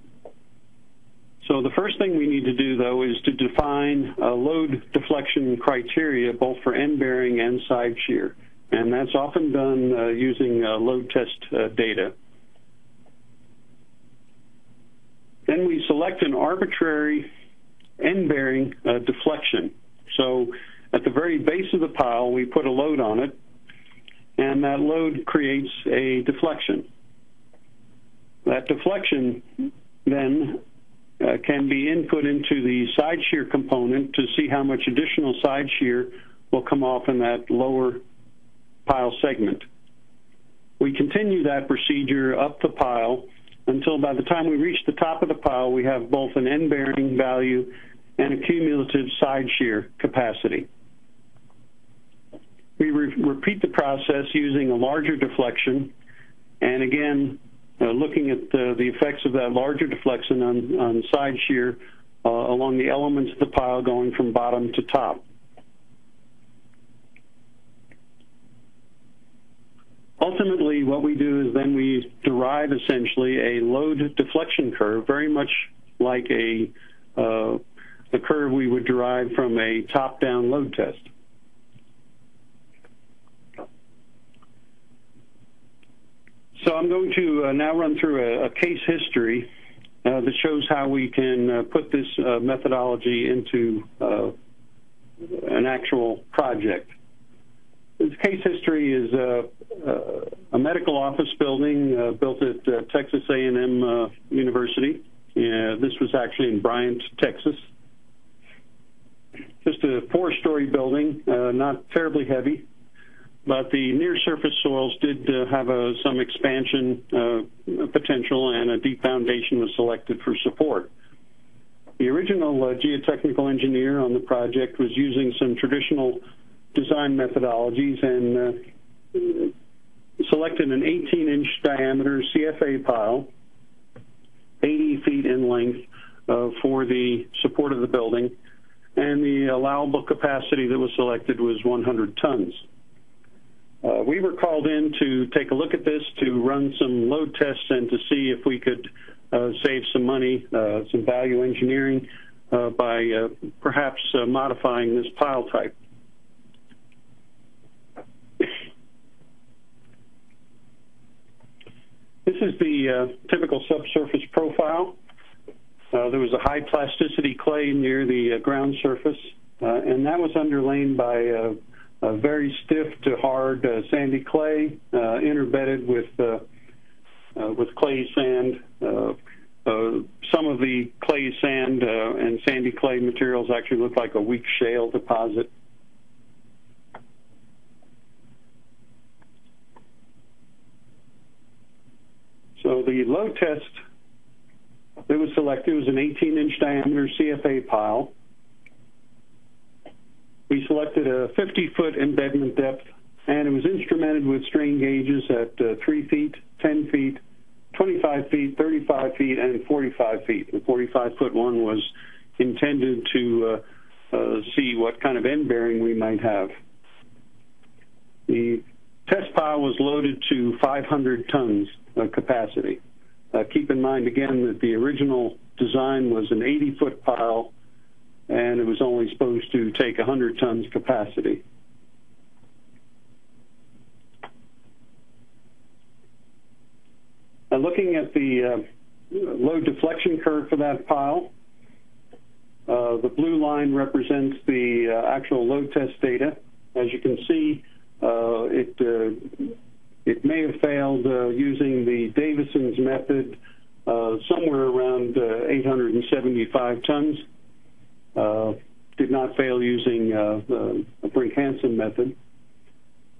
So the first thing we need to do, though, is to define a load deflection criteria both for end bearing and side shear. And that's often done uh, using uh, load test uh, data. Then we select an arbitrary end bearing uh, deflection. So at the very base of the pile, we put a load on it, and that load creates a deflection. That deflection then uh, can be input into the side shear component to see how much additional side shear will come off in that lower pile segment. We continue that procedure up the pile until by the time we reach the top of the pile, we have both an end bearing value and a cumulative side shear capacity. We re repeat the process using a larger deflection, and again, uh, looking at the, the, effects of that larger deflection on, on side shear uh, along the elements of the pile going from bottom to top. Ultimately, what we do is then we derive essentially a load deflection curve, very much like a uh, the curve we would derive from a top-down load test. So I'm going to uh, now run through a, a case history uh, that shows how we can uh, put this uh, methodology into uh, an actual project. This case history is uh, a medical office building built at Texas A&M University. this was actually in Bryan, Texas. Just a four-story building, not terribly heavy but the near surface soils did uh, have a, some expansion uh, potential and a deep foundation was selected for support. The original uh, geotechnical engineer on the project was using some traditional design methodologies and uh, selected an 18-inch diameter CFA pile, 80 feet in length uh, for the support of the building, and the allowable capacity that was selected was 100 tons. Uh, we were called in to take a look at this, to run some load tests, and to see if we could save some money, some value engineering by perhaps modifying this pile type. This is the uh, typical subsurface profile. Uh, there was a high plasticity clay near the uh, ground surface, and that was underlain by a very stiff to hard uh, sandy clay, uh, interbedded with uh, with clay sand. some of the clay sand and sandy clay materials actually look like a weak shale deposit. So the load test that was selected was an 18-inch diameter CFA pile. We selected a 50-foot embedment depth, and it was instrumented with strain gauges at uh, 3 feet, 10 feet, 25 feet, 35 feet, and 45 feet. The 45-foot one was intended to uh, uh, see what kind of end bearing we might have. The test pile was loaded to 500 tons capacity. Uh, keep in mind again that the original design was an 80-foot pile and it was only supposed to take 100 tons capacity. Now looking at the uh, load deflection curve for that pile, uh, the blue line represents the uh, actual load test data. As you can see, uh, it uh, it may have failed uh, using the Davisson's method somewhere around 875 tons. Uh, did not fail using uh, the Brinch-Hansen method.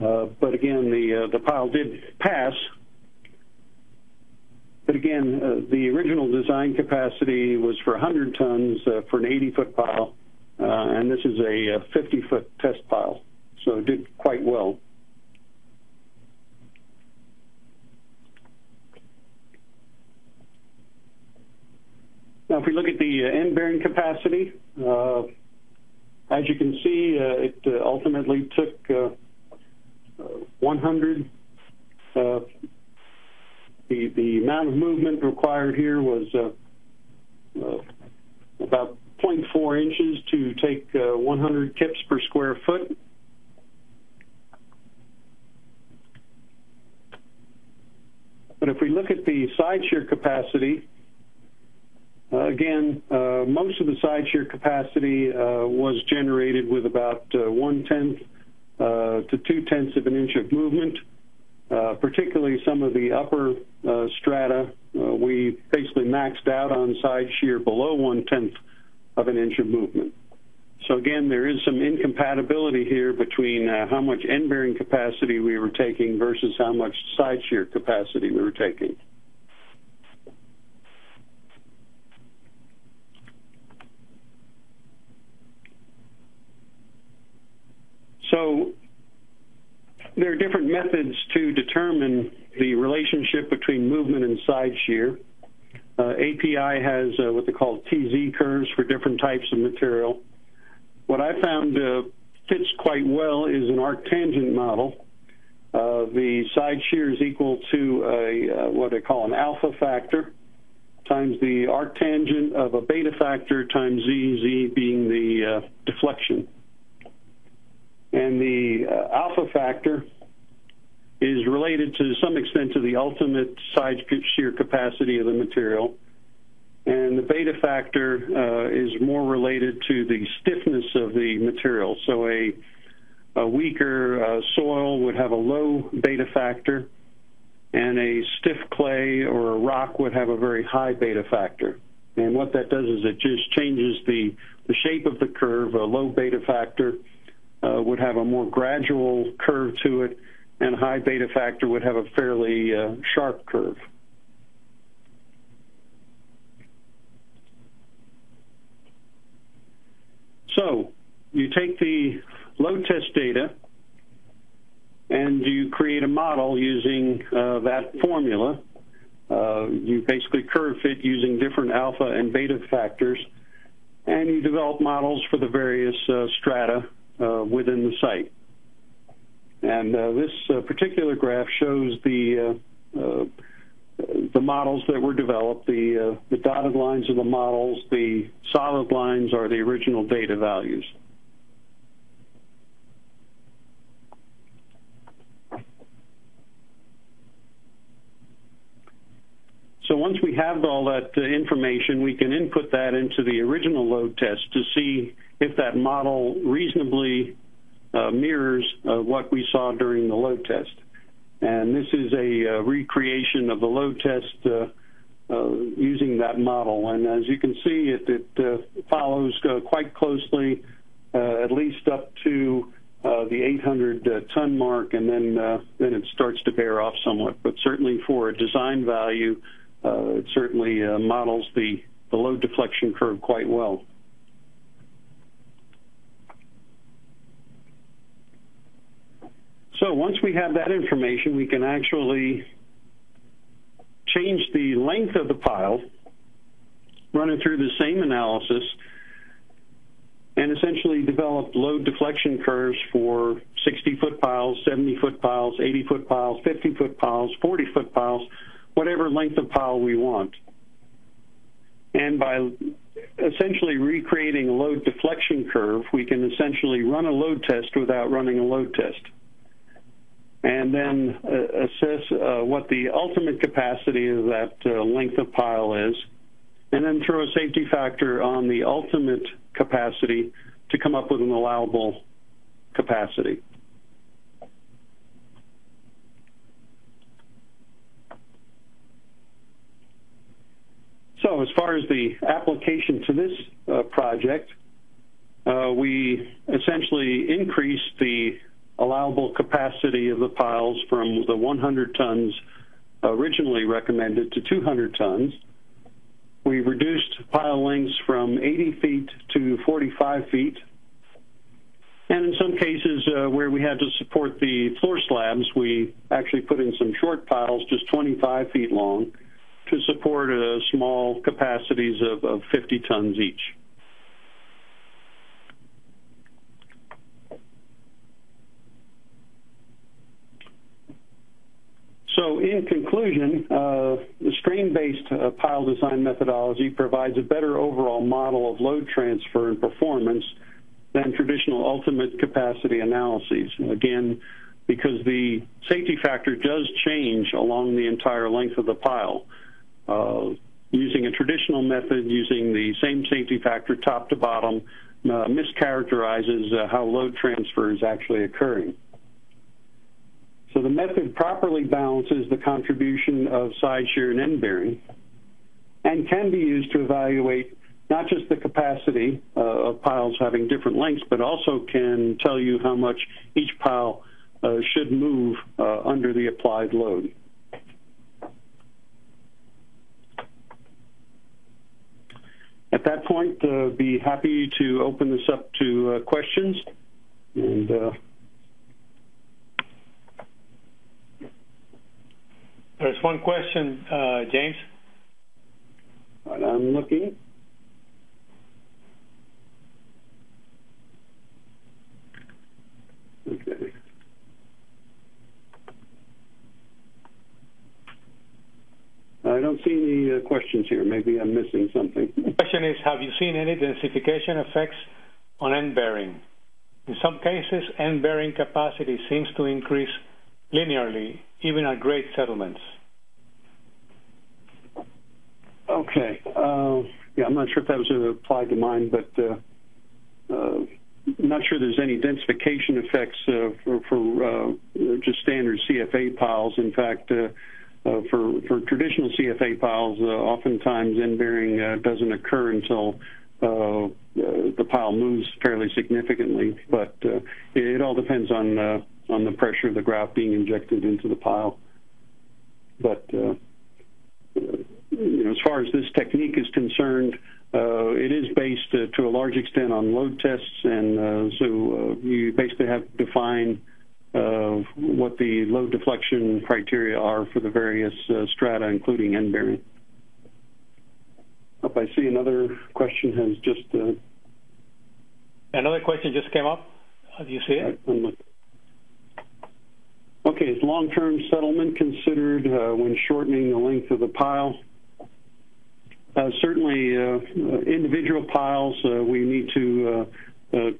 Uh, but again, the, the pile did pass. But again, the original design capacity was for 100 tons for an 80-foot pile, and this is a 50-foot test pile, so it did quite well. Now, if we look at the end bearing capacity, Uh, as you can see, uh, it uh, ultimately took uh, 100. the, the amount of movement required here was about 0.4 inches to take 100 kips per square foot. But if we look at the side shear capacity, uh, again, uh, most of the side shear capacity uh, was generated with about uh, one-tenth to two-tenths of an inch of movement. Particularly some of the upper strata, we basically maxed out on side shear below one-tenth of an inch of movement. So again, there is some incompatibility here between how much end-bearing capacity we were taking versus how much side shear capacity we were taking. So there are different methods to determine the relationship between movement and side shear. Uh, API has uh, what they call TZ curves for different types of material. What I found uh, fits quite well is an arctangent model. Uh, the side shear is equal to a, uh, what I call an alpha factor times the arctangent of a beta factor times Z, Z being the uh, deflection. And the uh, alpha factor is related to some extent to the ultimate side shear capacity of the material. And the beta factor uh, is more related to the stiffness of the material. So a, a weaker uh, soil would have a low beta factor, and a stiff clay or a rock would have a very high beta factor. And what that does is it just changes the, the shape of the curve, a low beta factor would have a more gradual curve to it, and high beta factor would have a fairly uh, sharp curve. So you take the load test data and you create a model using uh, that formula. Uh, you basically curve fit using different alpha and beta factors, and you develop models for the various uh, strata uh, within the site. And uh, this uh, particular graph shows the the models that were developed. The the dotted lines are the models. The solid lines are the original data values. So once we have all that uh, information, we can input that into the original load test to see if that model reasonably uh, mirrors uh, what we saw during the load test. And this is a uh, recreation of the load test uh, uh, using that model. And as you can see, it, it uh, follows quite closely, at least up to the 800 ton mark, and then then it starts to bear off somewhat. But certainly for a design value, it certainly models the, the load deflection curve quite well. So once we have that information, we can actually change the length of the pile, run it through the same analysis, and essentially develop load deflection curves for 60-foot piles, 70-foot piles, 80-foot piles, 50-foot piles, 40-foot piles, whatever length of pile we want. And by essentially recreating a load deflection curve, we can essentially run a load test without running a load test and then uh, assess uh, what the ultimate capacity of that uh, length of pile is, and then throw a safety factor on the ultimate capacity to come up with an allowable capacity. So as far as the application to this uh, project, uh, we essentially increased the allowable capacity of the piles from the 100 tons originally recommended to 200 tons. We reduced pile lengths from 80 feet to 45 feet. And in some cases uh, where we had to support the floor slabs, we actually put in some short piles, just 25 feet long, to support uh, small capacities of, of 50 tons each. So in conclusion, uh, the strain-based uh, pile design methodology provides a better overall model of load transfer and performance than traditional ultimate capacity analyses. Again, because the safety factor does change along the entire length of the pile. Uh, using a traditional method, using the same safety factor top to bottom, uh, mischaracterizes uh, how load transfer is actually occurring. So the method properly balances the contribution of side shear and end bearing and can be used to evaluate not just the capacity uh, of piles having different lengths, but also can tell you how much each pile uh, should move uh, under the applied load. At that point, uh, be happy to open this up to uh, questions. And there's one question, uh, James. I'm looking. Okay. I don't see any uh, questions here. Maybe I'm missing something. The question is, have you seen any densification effects on end bearing? In some cases, end bearing capacity seems to increase linearly, even at great settlements. Okay. Uh, yeah, I'm not sure if that was applied to mine, but uh, uh, not sure there's any densification effects uh, for, for uh, just standard CFA piles. In fact, uh, for, for traditional CFA piles, oftentimes end bearing doesn't occur until the pile moves fairly significantly, but it, all depends on on the pressure of the grout being injected into the pile. But you know, as far as this technique is concerned, uh, it is based to a large extent on load tests, and so you basically have to define of what the load deflection criteria are for the various uh, strata, including end bearing. Up, I see another question has just. Uh, another question just came up. Do you see it? Okay, is long-term settlement considered uh, when shortening the length of the pile? Uh, certainly, uh, individual piles, uh, we need to uh,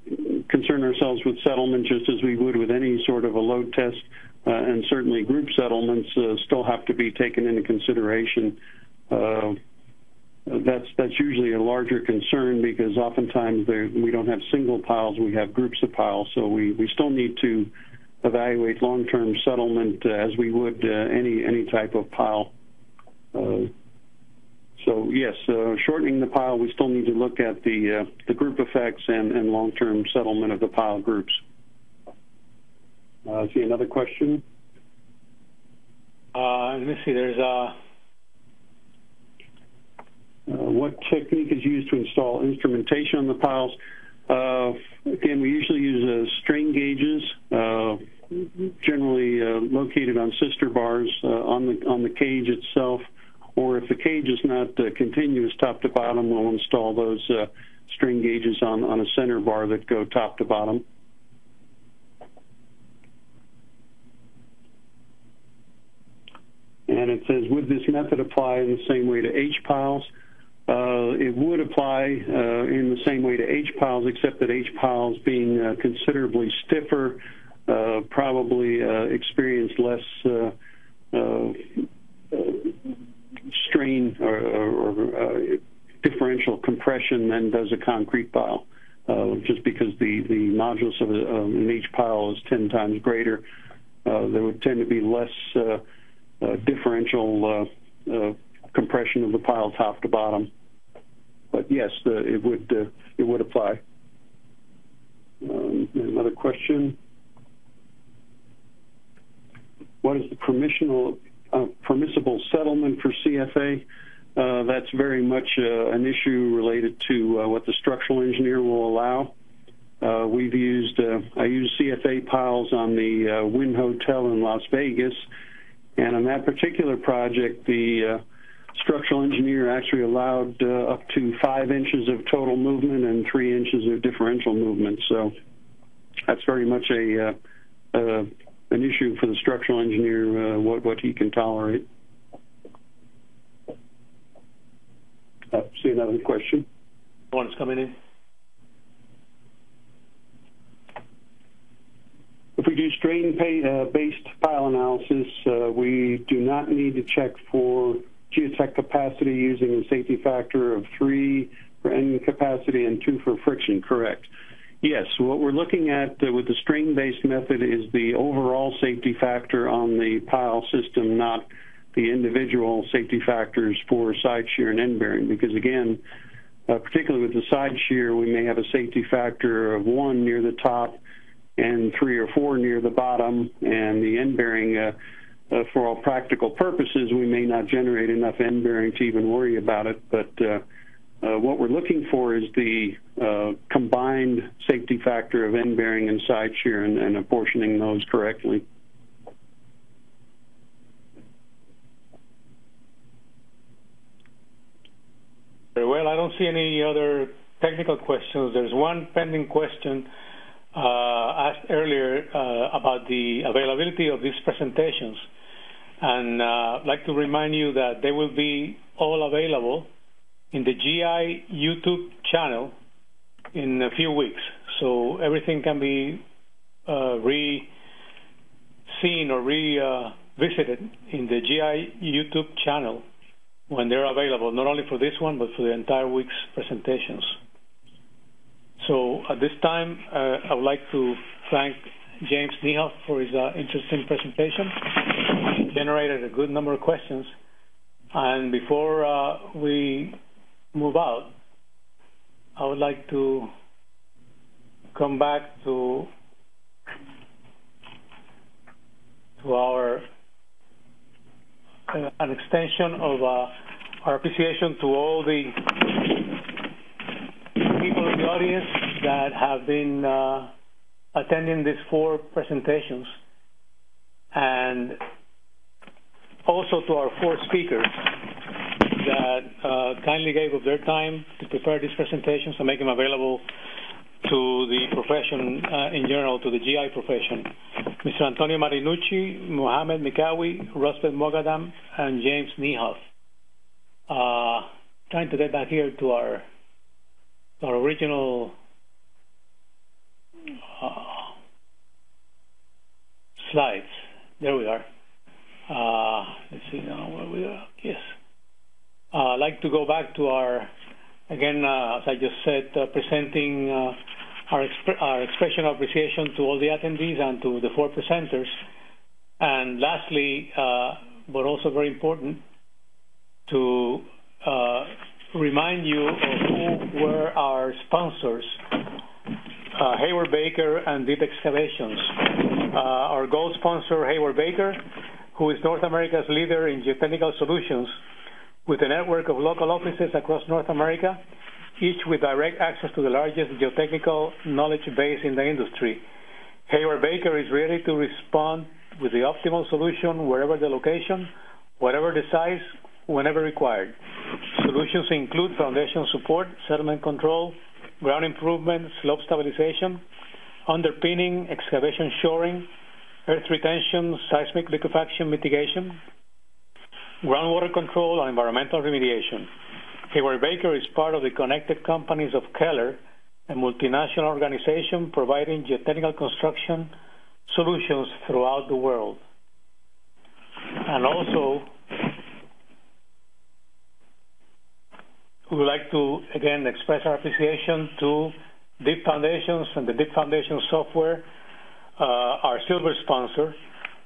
concern ourselves with settlement just as we would with any sort of a load test, uh, and certainly group settlements uh, still have to be taken into consideration. Uh, that's that's usually a larger concern because oftentimes we don't have single piles, we have groups of piles, so we, we still need to evaluate long-term settlement uh, as we would uh, any any type of pile. So yes, uh, shortening the pile, we still need to look at the uh, the group effects and, and long-term settlement of the pile groups. Uh, see another question. Uh, let me see. There's a. Uh, what technique is used to install instrumentation on the piles? Uh, again, we usually use strain gauges, generally located on sister bars on the on the cage itself or if the cage is not uh, continuous top to bottom, we'll install those uh, strain gauges on, on a center bar that go top to bottom. And it says, would this method apply in the same way to H piles? Uh, it would apply uh, in the same way to H piles, except that H piles being uh, considerably stiffer, uh, probably uh, experience less uh, strain or, differential compression than does a concrete pile. Just because the, modulus of an H pile is 10 times greater, there would tend to be less differential compression of the pile top to bottom. But yes, the, it would it would apply. Um, another question. What is the permissional uh, permissible settlement for CFA. Uh, that's very much uh, an issue related to uh, what the structural engineer will allow. Uh, we've used, uh, I used CFA piles on the Wynn Hotel in Las Vegas, and on that particular project, the structural engineer actually allowed up to five inches of total movement and three inches of differential movement. So that's very much a, a an issue for the structural engineer uh, what what he can tolerate. Uh, see another question. One's coming in. If we do strain-based uh, pile analysis, uh, we do not need to check for geotech capacity using a safety factor of three for end capacity and two for friction, correct? Yes, what we're looking at uh, with the strain-based method is the overall safety factor on the pile system, not the individual safety factors for side shear and end bearing, because again, uh, particularly with the side shear, we may have a safety factor of one near the top and three or four near the bottom, and the end bearing, uh, uh, for all practical purposes, we may not generate enough end bearing to even worry about it. But uh, uh, what we're looking for is the uh, combined safety factor of end bearing and side shear and, and apportioning those correctly. Very well. I don't see any other technical questions. There's one pending question asked earlier uh, about the availability of these presentations. And uh, I'd like to remind you that they will be all available in the GI YouTube channel in a few weeks. So everything can be uh, re-seen or re-visited in the GI YouTube channel when they're available, not only for this one, but for the entire week's presentations. So at this time, uh, I would like to thank James Niehoff for his uh, interesting presentation. He generated a good number of questions. And before uh, we move out, I would like to come back to to our uh, an extension of uh, our appreciation to all the the audience that have been uh, attending these four presentations, and also to our four speakers that uh, kindly gave up their time to prepare these presentations and make them available to the profession uh, in general, to the GI profession. Mr. Antonio Marinucci, Mohamed Mekkawy, Rozbeh Moghaddam, and James Niehoff. Trying to get back here to our our original uh, slides. There we are. Uh, let's see now where we are. Yes. Uh, I'd like to go back to our, again, uh, as I just said, uh, presenting uh, our, exp our expression of appreciation to all the attendees and to the four presenters. And lastly, but also very important, to remind you of who were our sponsors, uh, Hayward Baker and Deep Excavations. Uh, our gold sponsor, Hayward Baker, who is North America's leader in geotechnical solutions with a network of local offices across North America, each with direct access to the largest geotechnical knowledge base in the industry. Hayward Baker is ready to respond with the optimal solution wherever the location, whatever the size, whenever required. Solutions include foundation support, settlement control, ground improvement, slope stabilization, underpinning, excavation shoring, earth retention, seismic liquefaction mitigation, groundwater control, and environmental remediation. Hayward Baker is part of the connected companies of Keller, a multinational organization providing geotechnical construction solutions throughout the world. And also we would like to, again, express our appreciation to Deep Foundations and the Deep Foundation software, uh, our silver sponsor.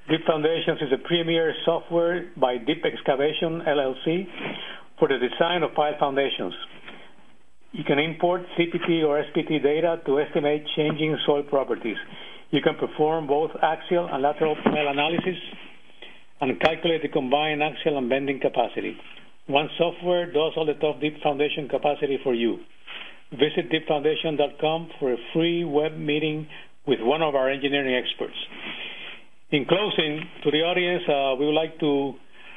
Deep Foundations is a premier software by Deep Excavation LLC for the design of pile foundations. You can import CPT or SPT data to estimate changing soil properties. You can perform both axial and lateral pile analysis and calculate the combined axial and bending capacity. One software does all the top deep foundation capacity for you. Visit deepfoundation.com for a free web meeting with one of our engineering experts. In closing, to the audience, uh, we would like to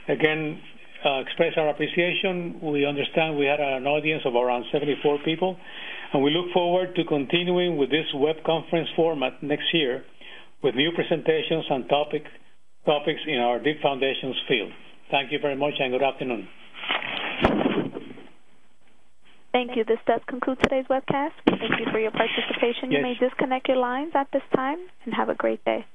again uh, express our appreciation. We understand we had an audience of around 74 people, and we look forward to continuing with this web conference format next year with new presentations and topic, topics in our Deep Foundations field. Thank you very much and good afternoon. Thank you. This does conclude today's webcast. Thank you for your participation. Yes. You may disconnect your lines at this time and have a great day.